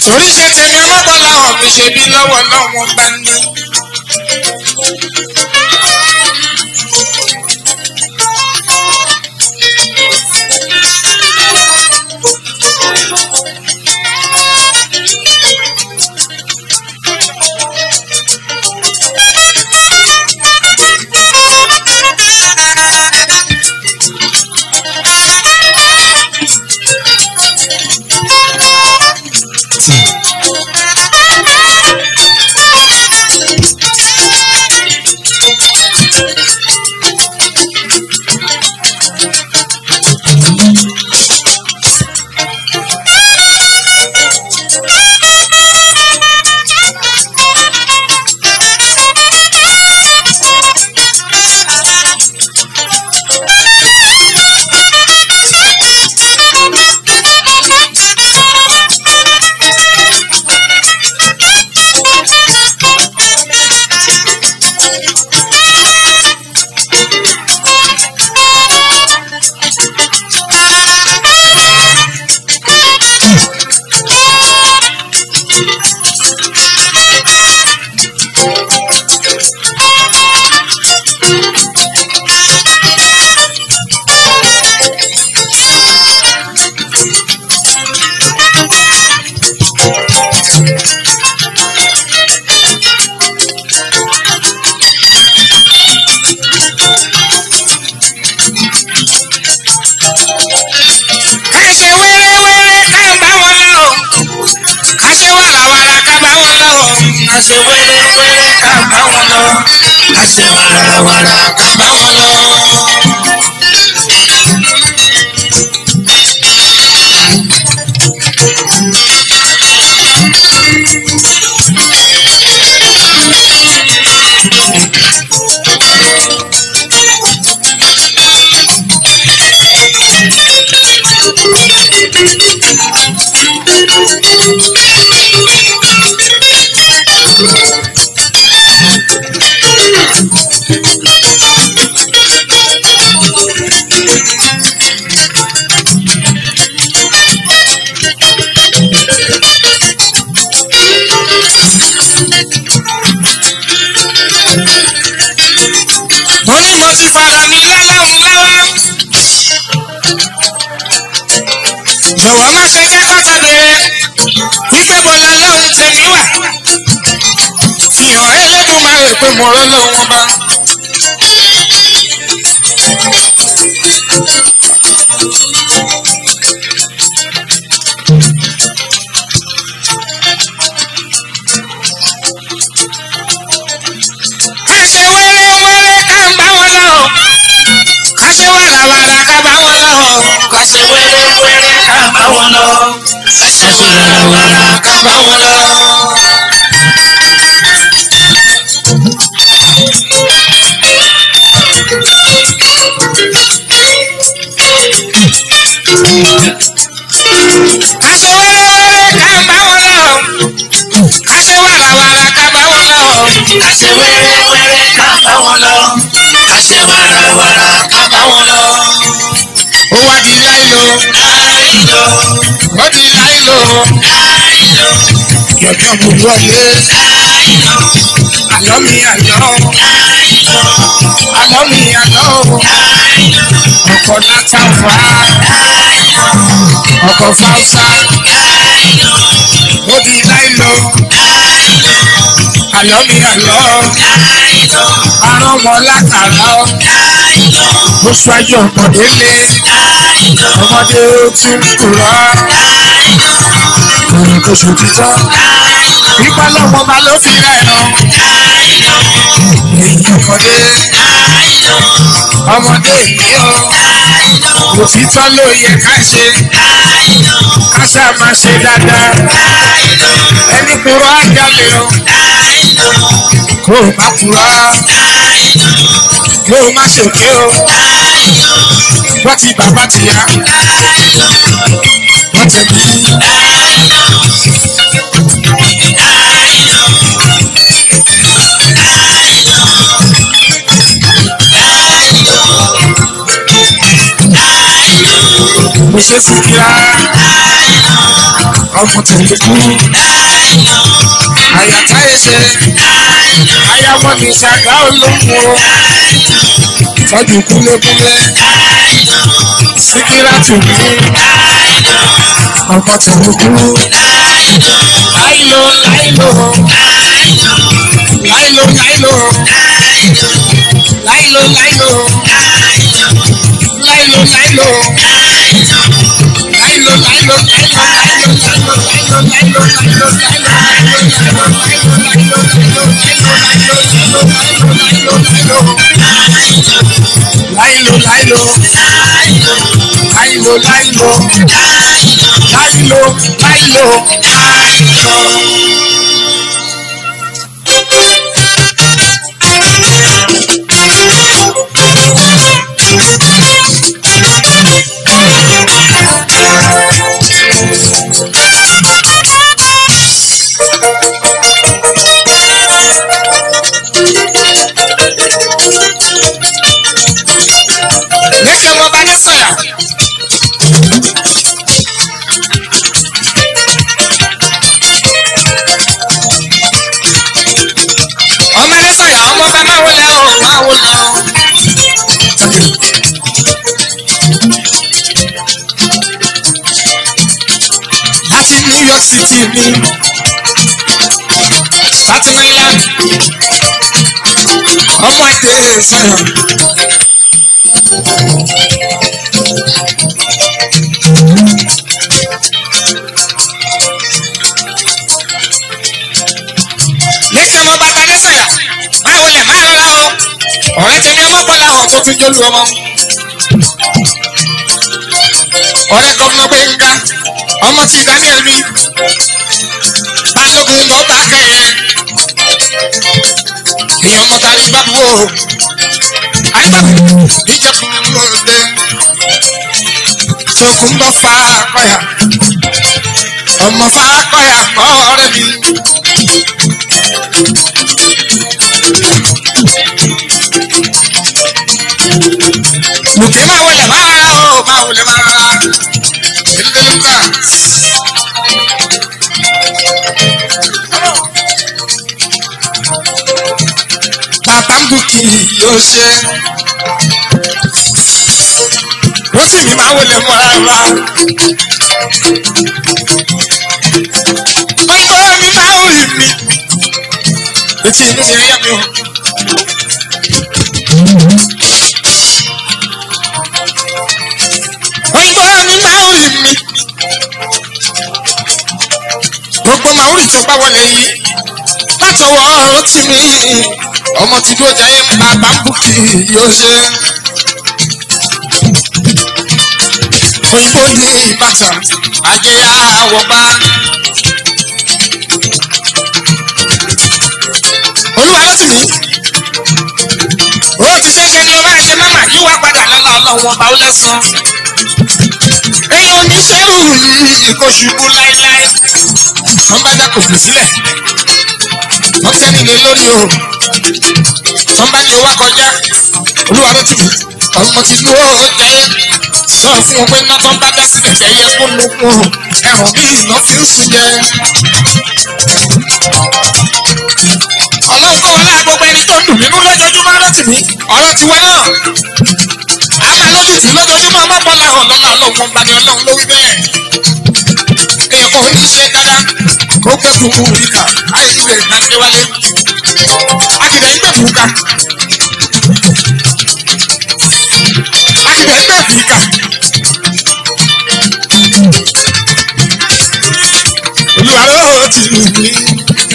A: torí ṣe tèmi ọlọ́bọ̀lá hàn mi ṣe bí lọ́wọ́ lọ́wọ́ bá ní. Amaraka jọ̀wọ́ má ṣe jẹ́ kọ́tà bẹ̀rẹ̀ wípé lọ lọ́hùn tèmi wà. fi hàn Elédùmarè pé mo rọ́ lọ́wọ́ bá. Wàràwàrà ká yọ̀dọ̀ mo wọlé. àlọ́ mi àlọ́. àlọ́ mi àlọ́. ọkọ̀ látàfà. láìlo. ọkọ̀ fáwùsà. ó di láìlo. àlọ́ mi àlọ́. arán ọmọ látàrá. láìlo. oṣù ayé ọmọdé lé. ọmọdé tún kúrọ́. Kòrò kò ṣòtítọ́. láìlo. ipa lọ́mọ máa ló fi rẹ̀ láìlo. èyí ọmọdé. ọmọdé mi o. òtítọ́ ló yẹ ká ṣe. ká máa ṣe dáadáa. ẹni kúrò ájálè o. kó o má kúrò. kó o má ṣèké o. wọ́n ti bàbá ti Àjọ̀dún. Mo ṣe sí kíá, ọkùn tèmi kú, àyà táyé ṣe, ayáwó mi ṣàgá olóko, tọ́jú kúlékúlé síkírà tù mí ọmọ tẹ̀lé kú láìlò láìlò láìlò láìlò láìlò láìlò láìlò láìlò. Láìlò láìlò láìlò láìlò láìlò láìlò láìlo láìlo láìlo láìlo láìlo. university ni thirty million ọmọ ètè sọyọ. lẹ́sẹ̀ ọmọ bàbá lẹ́sọ̀yà máa wọlé máa rọra o ọ̀rẹ́ tẹ̀lé ọmọ bọ́lá wọn tó tún jólù ọmọ. ọ̀rẹ́ gọ́fúnà Gbénga ọmọ ti Daniel bíi. Èèyàn mọ́ta rí bábúwò àyíbábù níjẹ̀kùn lóde tókùn bọ́ fa akọ́yà ọmọ fa akọ́yà ọ̀rẹ́ mi. kí ni ló ṣe. Rótìmí máa wọlé mọ́ ara. Bàbá mi máa wò mí. Etí inú mi yẹ mi o. Bàbá mi máa wò mí gbogbo maori tó bá wọlé yìí látọwọ́ ọ̀rọ̀ tì mí ọmọ tí dúró jayé bàbá bùkì yóò ṣe. òyìnbó ní ìbátan àjẹyà àwọ̀bá. olúwa ló tì mí ó ti ṣe ṣe ni o máa ṣe máma yíwá padà lọ́la ọlọ́run ọba ó lẹ́sàn èèyàn oníṣẹ́rù yìí kò ṣubú láéláé wọ́n bá dá kòtò sílẹ̀. Wọ́n tẹ́ni lé lórí o. Wọ́n bá ní owó akọjá olúwa ló tì mí ọmọ ti dúró jẹ́ sọ fún un pé iná ń bá dá sílẹ̀ jẹ́ yẹ kó ló kú ẹ̀rọ bí iná fi ń sùn jẹ. ọlọ́run kó wọlé agbègbè ẹni tó dùn nínú lójoojúmọ́ ló tì mí. Ọ̀rọ̀ tiwa náà a máa lójútì lójoojúmọ́ ọmọ bọ́lá hàn lọ́la ọlọ́run bá ní ọlọ́run ló wí bẹ́ẹ̀. èèyàn kan ní kó kẹ́ fún un yìí kà ayé ti bẹ̀rẹ̀ náà ṣe wálé akidà yìí bẹ̀ fún ká. Akidà yìí bẹ̀ fún ká. olùwà lóò tì mí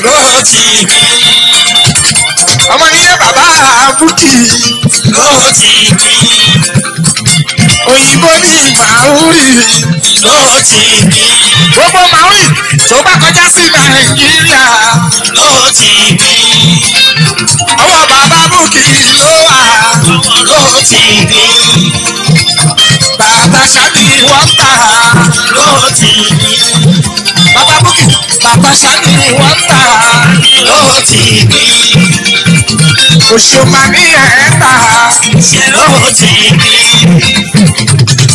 A: lóò tì bàbá àbúkì lóò tì òyìnbó ní ìgbà ń rí ló ti ní. gbogbo màúrì tó bá kọjá sí nàìjíríà ló ti ní. ọwọ́ bàbá bùkì ló wà ló ti ní. bàbá sadi wọ́n tà ló ti ní. bàbá bùkì bàbá sadi wọ́n tà ló ti ní. òṣùmá ní ẹ̀ẹ́ta ló ti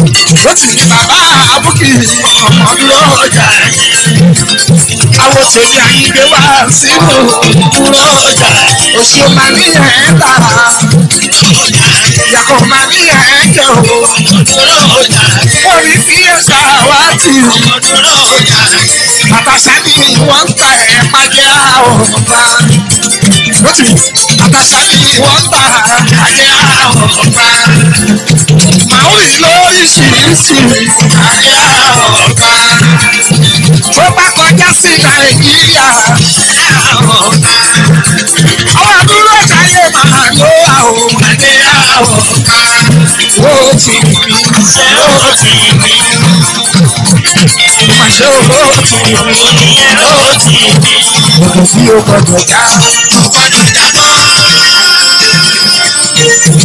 A: ó ti ní bàbá àbúkì ọmọ dúró jà ayé àwọn tèmi àyíké wá sínú dúró jà ayé oṣù màní ẹ̀ tà yàgò màní ẹ̀ jẹ́ o
B: Dúró jàyé.
A: orí fi ẹ̀ka wá tì í.
B: Jàyé.
A: Àtàṣà ni wọ́n ta ẹ̀ pàjẹ́. Lọ́tì àtàṣà ni wọ́n ta àjẹ́ ọ̀gá. Màórì lóríṣiríṣi àjẹ́ ọ̀gá. Tó bá kọjá sí Nàìjíríà, àwọn àdúró ṣayé màá ló àwọn àjẹ́ ọ̀gá. Ó ti rí
B: Ṣé ó tì mí?
A: màṣẹ́ olóòtú.
B: Oníyẹn ó tì mí.
A: Gbogbo bí ó gbọdọ̀ já.
B: Ọgbọ́dọ̀ jábọ́.
A: èyí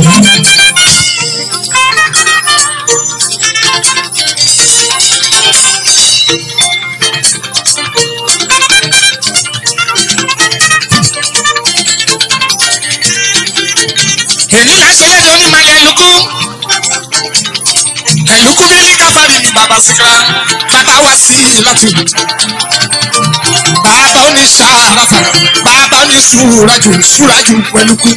A: ẹlùkú bí ní káfárí ni bàbá síkírá bàbá wá sí láti bàbá oní sàràfà bàbá oní sùúrájù sùúrájù pẹ̀lúkú.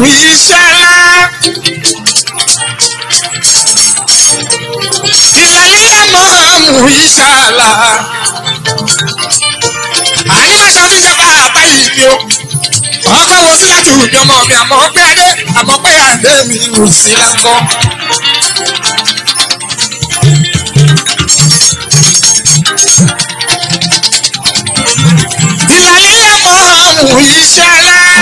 A: Mọ́ ìṣẹ́lá. ìlàlíyà mọ́ ìṣẹ́lá. àní máa ṣàfihàn jẹba àbáyé mi o. ọkọ wo sí láti rùbí ọmọ mi àmọ́ pé adé àmọ́ pé adé mi ò sí lákọ́. ìlàlíyà mọ́ ìṣẹ́lá. ìlàlíyà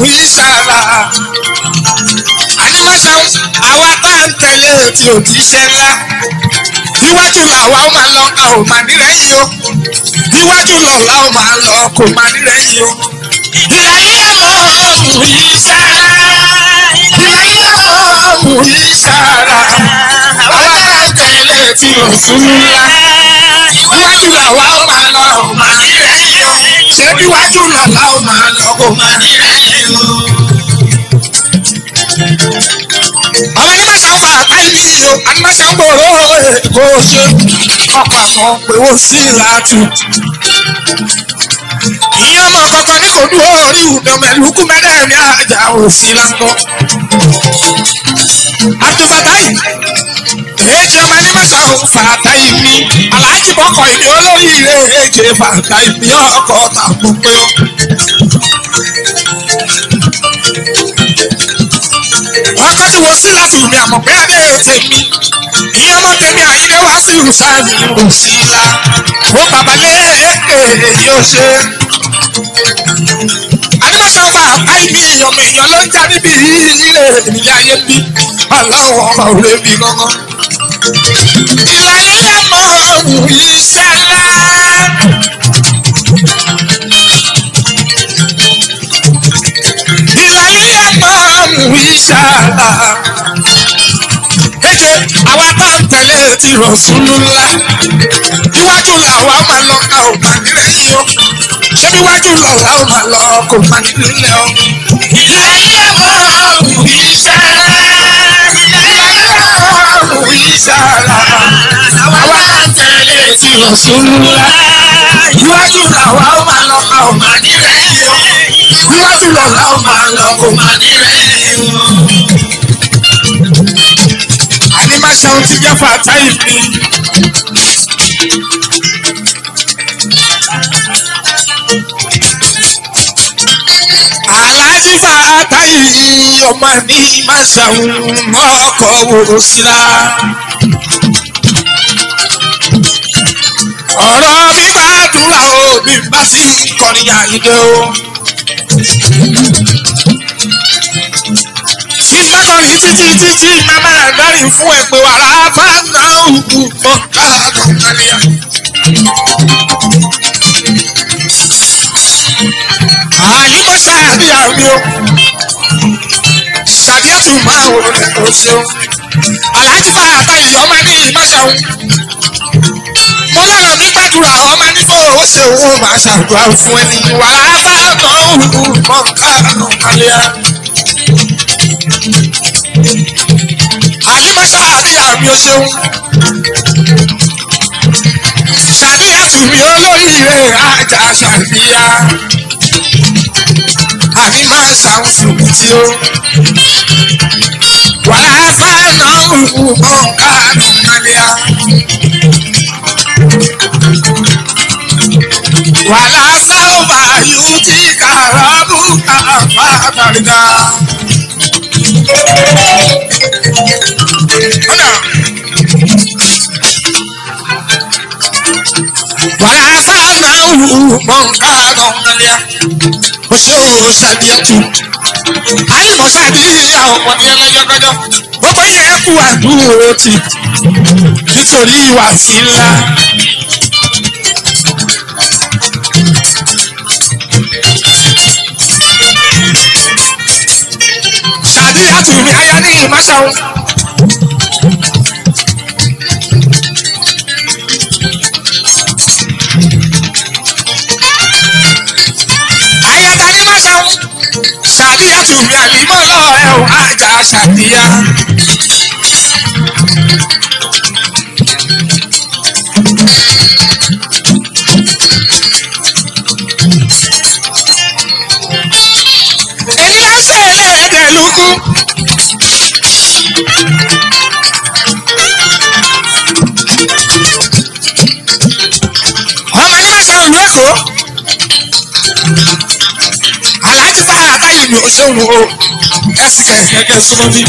A: mọ́ ìṣẹ́lá. ànímọ́sán àwa tá à ń tẹ̀lé ti òjíṣẹ́ ńlá. iwájú làwa ó máa lọ a ò máa nírẹ̀yìn o. iwájú lọ̀la ó máa lọ kò máa nírẹ̀yìn o. ìlàlíyà mọ́ ìṣẹ́lá. ìlàlíyà mọ́ ìṣẹ́lá. àwa tá à ń tẹ̀lé ti òṣùlá. Iwájú làwa ó máa lọ ò máa nírẹ̀yìn o. ṣé iwájú lọ̀la ó máa lọ kò máa nírẹ̀yìn o. fa àtàyè ní iyo àti máa ṣe ń gbòòrò èkó ṣe ọkọ̀ àmọ́ ó sí láti. ìyẹn ọmọ kankan ní kò dúró orí ìwùdọ̀ mẹ́lùkù mẹ́rẹ̀ẹ̀rin àjà òsì lásán. àtúfàtàyì èjì ọmọ ẹni ń fa àtàyè mi aláàjì bọ́kọ̀ ìní olórí ilé èjì fàtàyè mi ọkọ̀ tàbí pé ó. ọkọ tí wo sí láti mi àmọ̀ pé adé tèmi ìyẹn ọmọ tèmi àyíké wá sí ìrùsáàmì òsìlá ó bàbá lé èyí ó ṣe. Àìbí ìyọmọ èèyàn ló ń já níbi ilé ìnílé ayé bí ọlọ́run ọmọ òwe bí gángan. ìlàyé ẹ̀mọ́ ọ̀hún iṣẹ́ ńlá. ìlàyé ẹ̀mọ́ ọ̀hún iṣẹ́ ńlá àwa tá tẹ̀lé ti rọ̀súlù ńlá iwájú làwa máa lọ ká ò máa nílẹ̀ yìí o ṣé iwájú lọ̀la ò máa lọ kò máa nílẹ̀ o. ìlàyé ọ̀hún iṣẹ́ ìlàyé ọ̀hún iṣẹ́ àwa tá ń tẹ̀lé ti rọ̀súlù ńlá iwájú làwa ó máa lọ ká ò máa nílẹ̀ yìí o. Iwájú lọ̀la ó máa lọ kò máa nílẹ̀ yìí o. Àní má ṣe ohun tí jẹ́ fàtà ìpín. Ọmọ ní máṣàun ọkọ̀ wò síra. ọ̀rọ̀ mi gbàdúrà o n bá sì kọrin àyíké o. tí n bá kọrin títí títí màmá àgbárin fún ẹ pé wàrà bá náà hù mọ́ káàdùn kálíà. Àyíkọ́ ṣáàdìyà mi o. Tún máa wò lẹ́ o. Ṣeun aláàjì bá àtàyè ọmọ ní ìmáṣàun mo lọ́rọ̀ mi gbàdúrà ọmọ ní kó o ṣe òun máa ṣàdúrà fún ẹni. Wàrà bá náà hù mọ́ káàdùn kálíà. àyíkọ́ ṣáàdìyà mi o ṣeun. Tún mi olóríire ajá ṣàdíyà àní máa ṣàwùsùn tí ó. wàá fáná òkú ọ̀kadù kálíà. wàlá sáwà yóò ti kàràbù káfá dàrídà. wàlá fáná òkú ọ̀kadù kálíà mo ṣe o ṣàdíyàtú àyìnbó ṣàdíyà ọmọ ní ẹlẹ́jọ́gọ́jọ́ gbogbo yẹn kú àdúró tì nítorí ìwà sí ńlá. ṣàdíyàtú mi aya ní ìmáṣáwọn. Ṣàdíyàtú mi àlímọ́ lọ́ọ̀ẹ́ ṣàdíyà. èyí lásẹ̀ ẹlẹ́ẹ̀dẹ̀ lókù. Mi ò ṣeun o ẹsì kẹkẹ súnmọ́ bí.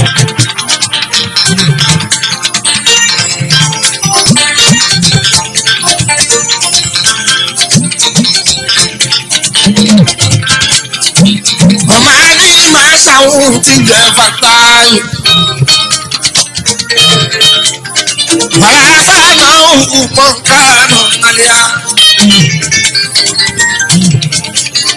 A: ọmọ ní máa ṣàwọn tí jẹ fàtàyè. Bàbá náà ń mọ̀ kánú nàlẹ́ à. Àyìnlẹ́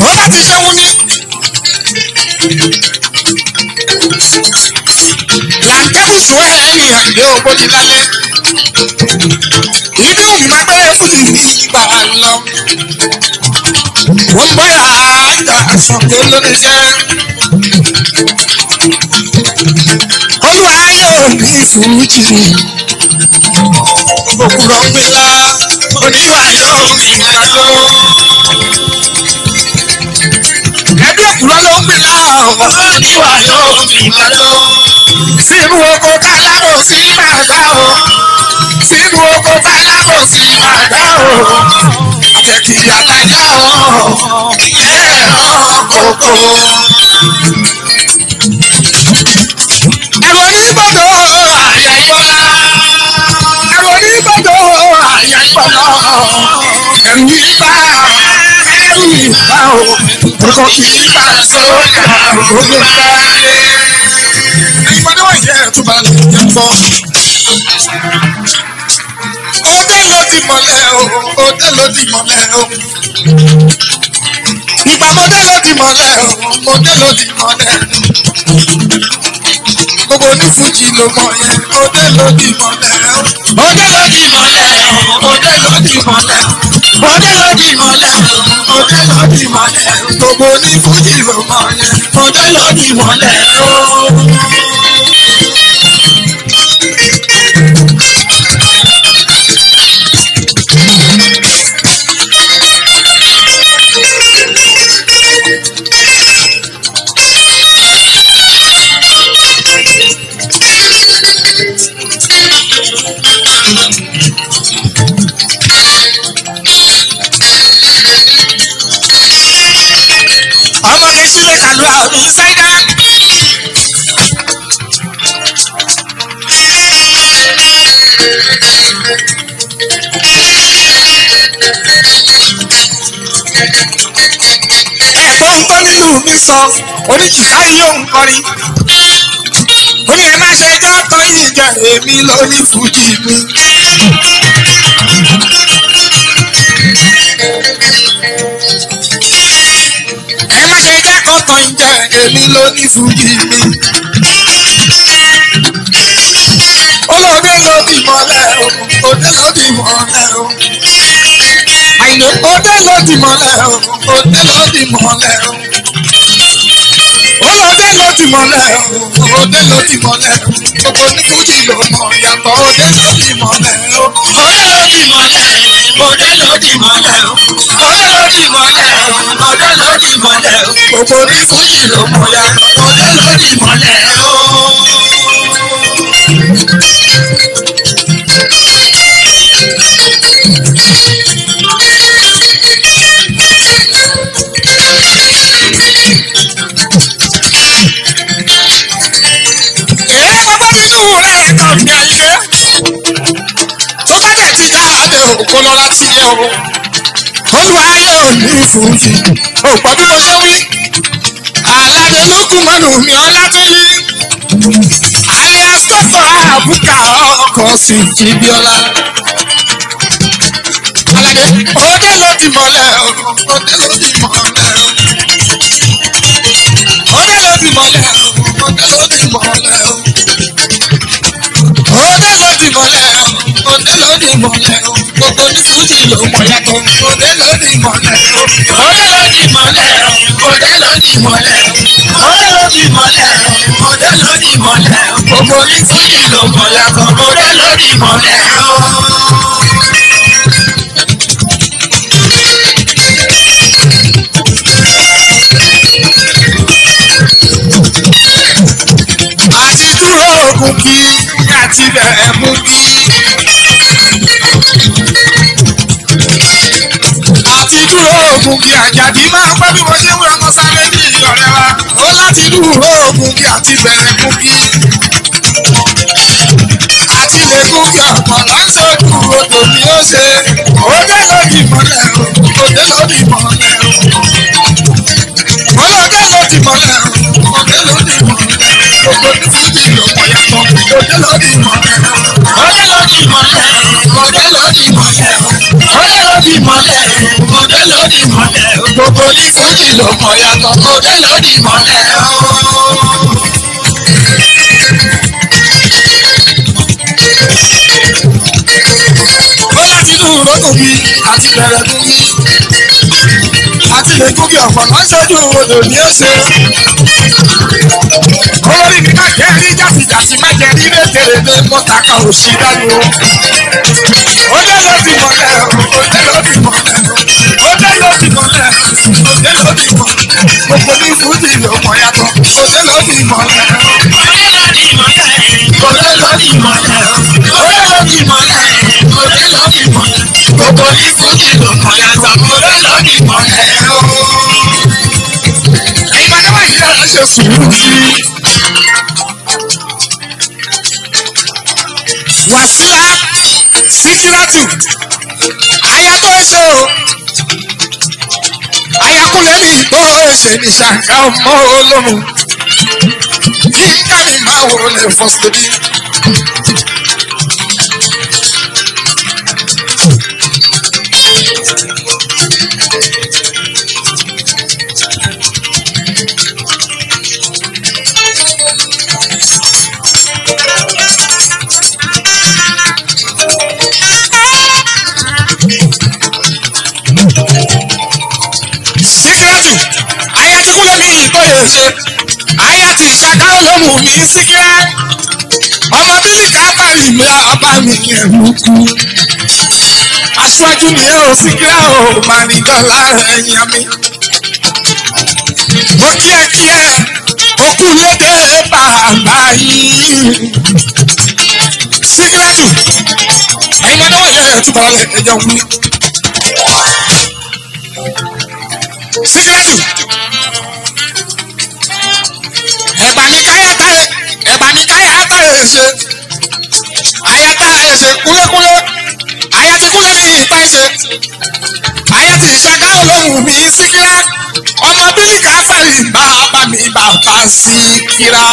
A: Wọ́n bá ti ṣẹ́wọ́n ní. Làǹtẹ́bùsù ẹ̀yìn àyìnlẹ́ ògbóni lálẹ́. Ibi òbí máa gbé fújì ní ìgbà lọ. Wọ́n bọ́yà àjà àṣọ̀gbó lórí iṣẹ́. Olúwa yóò ní fújì. Òkúrọ̀ ń gbé lá. Oníwà yóò ní ìdájọ́. Ẹbí òkúrọ̀ ló ń gbé lá. Oníwà yóò ní ìdájọ́. Sínú oko kálábò sí màdá o. Sínú oko kálábò sí màdá o. Àtàjà o. Ẹ̀rọ kòkó. Ẹ̀rọ Ẹ̀rù ìbá ẹ̀rù ìbá o. Orúkọ ìbá sọ́kà ògbó bá dé. Ìgbàdí wọ̀nyí ẹ̀ tún bá lè jẹ́ gbọ́. Òde ló di mọ̀lẹ́ o, òde ló di mọ̀lẹ́ o. Ìgbà mọ̀dé ló di mọ̀lẹ́ o, mọ̀dé ló di mọ̀lẹ́. Gbogbo onífújì ló mọ̀ yẹn, òde ló di mọ̀lẹ́ o. Òde ló di mọ̀lẹ́ o, di mọ̀lẹ́ ló di mọ̀lẹ́ òde ló di mọ̀lẹ́. Gbogbo onífújì ló mọ̀ yẹn, òde ló di mọ̀lẹ́. Nílùú mi sọ oníkìsá yóò ń kọrin ó ní ẹ má ṣe jọ́ tán yìí jẹ èmi lóní fújì mi. ẹ má ṣe jẹ́ kó tán yìí jẹ èmi lóní fújì mi. olóde ló di mọ́lẹ̀ o òde ló di mọ́lẹ̀ o àìlè òde ló di mọ́lẹ̀ o òde ló di mọ́lẹ̀ o ló di mọ́lẹ̀ òde ló di mọ́lẹ̀ gbogbo ní fújì ló mọ̀ yàtọ̀ òde ló di mọ́lẹ̀ òde ló di mọ́lẹ̀
B: Òde ló di mọ́lẹ̀. Òde ló di mọ́lẹ̀. Òde ló di mọ́lẹ̀
A: gbogbo ní fújì ló mọ̀ yàtọ̀
B: Òde ló di mọ́lẹ̀ o.
A: èé o olùwàyè ò ní fújì òpó bí mo ṣe wí aládé lókun mọ́nù mi ọlátúnyí alias dọ́tọ̀ àbúkà ọkọ̀ sí jìbíọ́lá aládé òde ló di mọ́lẹ̀ òde ló di mọ́lẹ̀ òde ló di mọ́lẹ̀ òde ló di mọ́lẹ̀ òde ló di mọ́lẹ̀ òde ló di mọ́lẹ̀ gbogbo ní fújì ló mọ̀ yàtọ̀ òde ló di mọ́lẹ̀ o
B: Òde ló di mọ́lẹ̀ o. Òde ló di mọ́lẹ̀ o. Òde ló di mọ́lẹ̀ o. Òde ló di mọ́lẹ̀ o. Gbogbo ní fújì ló mọ̀ yàtọ̀. Òde ló di mọ́lẹ̀ o.
A: àti dúró ogun kí àti bẹ̀rẹ̀ mú kí. Ogun kí àjàdí máa pẹ́ bí mo ṣe ń wúra mọ́ sáré ní ọ̀rẹ́ wa. ó láti dúró ogun kí àti bẹ̀rẹ̀ mú kí. àti lè gún kí ọ̀pọ̀ lọ́sọ̀dù odò ni ó ṣe. òde lòdì mọ́lẹ̀ o òde lòdì mọ́lẹ̀ o. ọlọ́dẹ lòdì mọ́lẹ̀ o òde lòdì mọ́lẹ̀ o. gbogbo ní fújì ló mọ̀ yàtọ̀ òde lòdì mọ́lẹ̀ o.
B: Òde ló di mọ́lẹ̀ o. Òde ló di mọ́lẹ̀ o. Òde ló di mọ́lẹ̀ o. Òde ló di mọ́lẹ̀
A: gbogbo ní fújì ló mọ̀ yàtọ̀
B: Òde ló di mọ́lẹ̀ o.
A: ó láti inú rògùn mi àti bẹ̀rẹ̀ gún mi àti lè gún bí ọ̀pọ̀ máa ń ṣojú odò ní ọ̀sẹ̀. olórí mi má jẹ́ rí jàtìjàtì má jẹ́ rí rédèrèdè mọ́tàkà òsì dánú dé ló di mọ́lẹ̀ dé ló di mọ́lẹ̀ dé ló di mọ́lẹ̀ dé ló di mọ́lẹ̀ gbogbo ní fújì ló mọ̀ yàtọ̀ dé ló di mọ́lẹ̀.
B: Òde ló di mọ́lẹ̀. Òde ló di mọ́lẹ̀ di mọ́lẹ̀ ló di mọ́lẹ̀. Gbogbo ní fújì ló mọ̀ yàtọ̀. Òde ló di mọ́lẹ̀ o.
A: ẹ̀yin máa wàsílà síkírátù aya tó o ayakunlẹ̀ ní ìgbó ṣe ní ṣàǹkà ọmọ olóhùn yínká mi máa wò lè fọ́sítẹ́bí. Yẹn ṣe aya tí ìṣàkà olóhùn mi síkírá ọmọ bílíkà bàrí mi ọba mi ẹ̀rù kú aṣáájú nìyẹn ò síkírá ò máa ní dọ́là ẹ̀yìn mi. mo kí ẹ kí ẹ okú lédè bàbá yìí síkírátù ẹ̀yin máa dáwọ́ yẹn ẹ̀ lẹ̀ ẹ̀jọ̀ wí. síkírátù ẹ̀bà táyé ṣe àyà táyé ṣe kúlékúlé àyà ti kúlé ní ìta ṣe àyà ìṣàká olóhùn mi síkírá ọmọ bílíkà fàrí bàbá mi bàbá síkírá.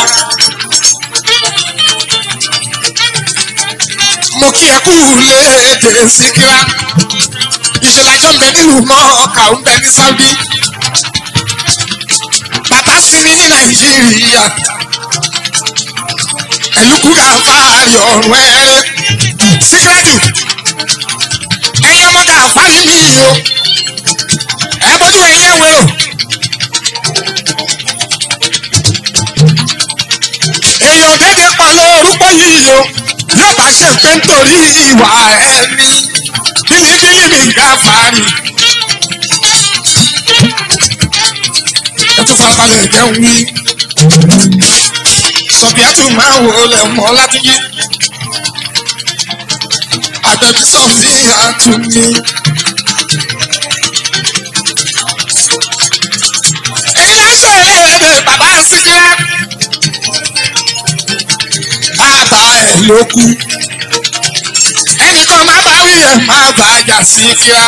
A: mo kí ẹ kú léde síkírá ìṣèlájọ ń bẹ nílùú mọ́ọ̀ká ń bẹ ní Saudi. Bàbá sinmi ní Nàìjíríà ẹ̀lùkúgà fàárì ọ̀rùn ẹ̀rẹ́ síkírẹ́tù ẹ̀yin ọmọ gà fàárì mi o ẹ bójú ẹ̀yin ẹ̀wẹ̀rọ. èèyàn dédé pa lórúkọ yìí o yóò bá ṣe pé nítorí ìwà ẹni bílíbílí mi gà fàárì. ẹ tún farabalẹ̀ jẹun wí sọ̀bíàtù máa wò lẹ̀ mọ́ látúnyí. Àgbẹ̀bí ni. Èyí lásán èdè bàbá Síkírá. Bàbá ẹ̀ ló kú. Ẹnìkan má bá wí ẹ̀ má bá jà Síkírá.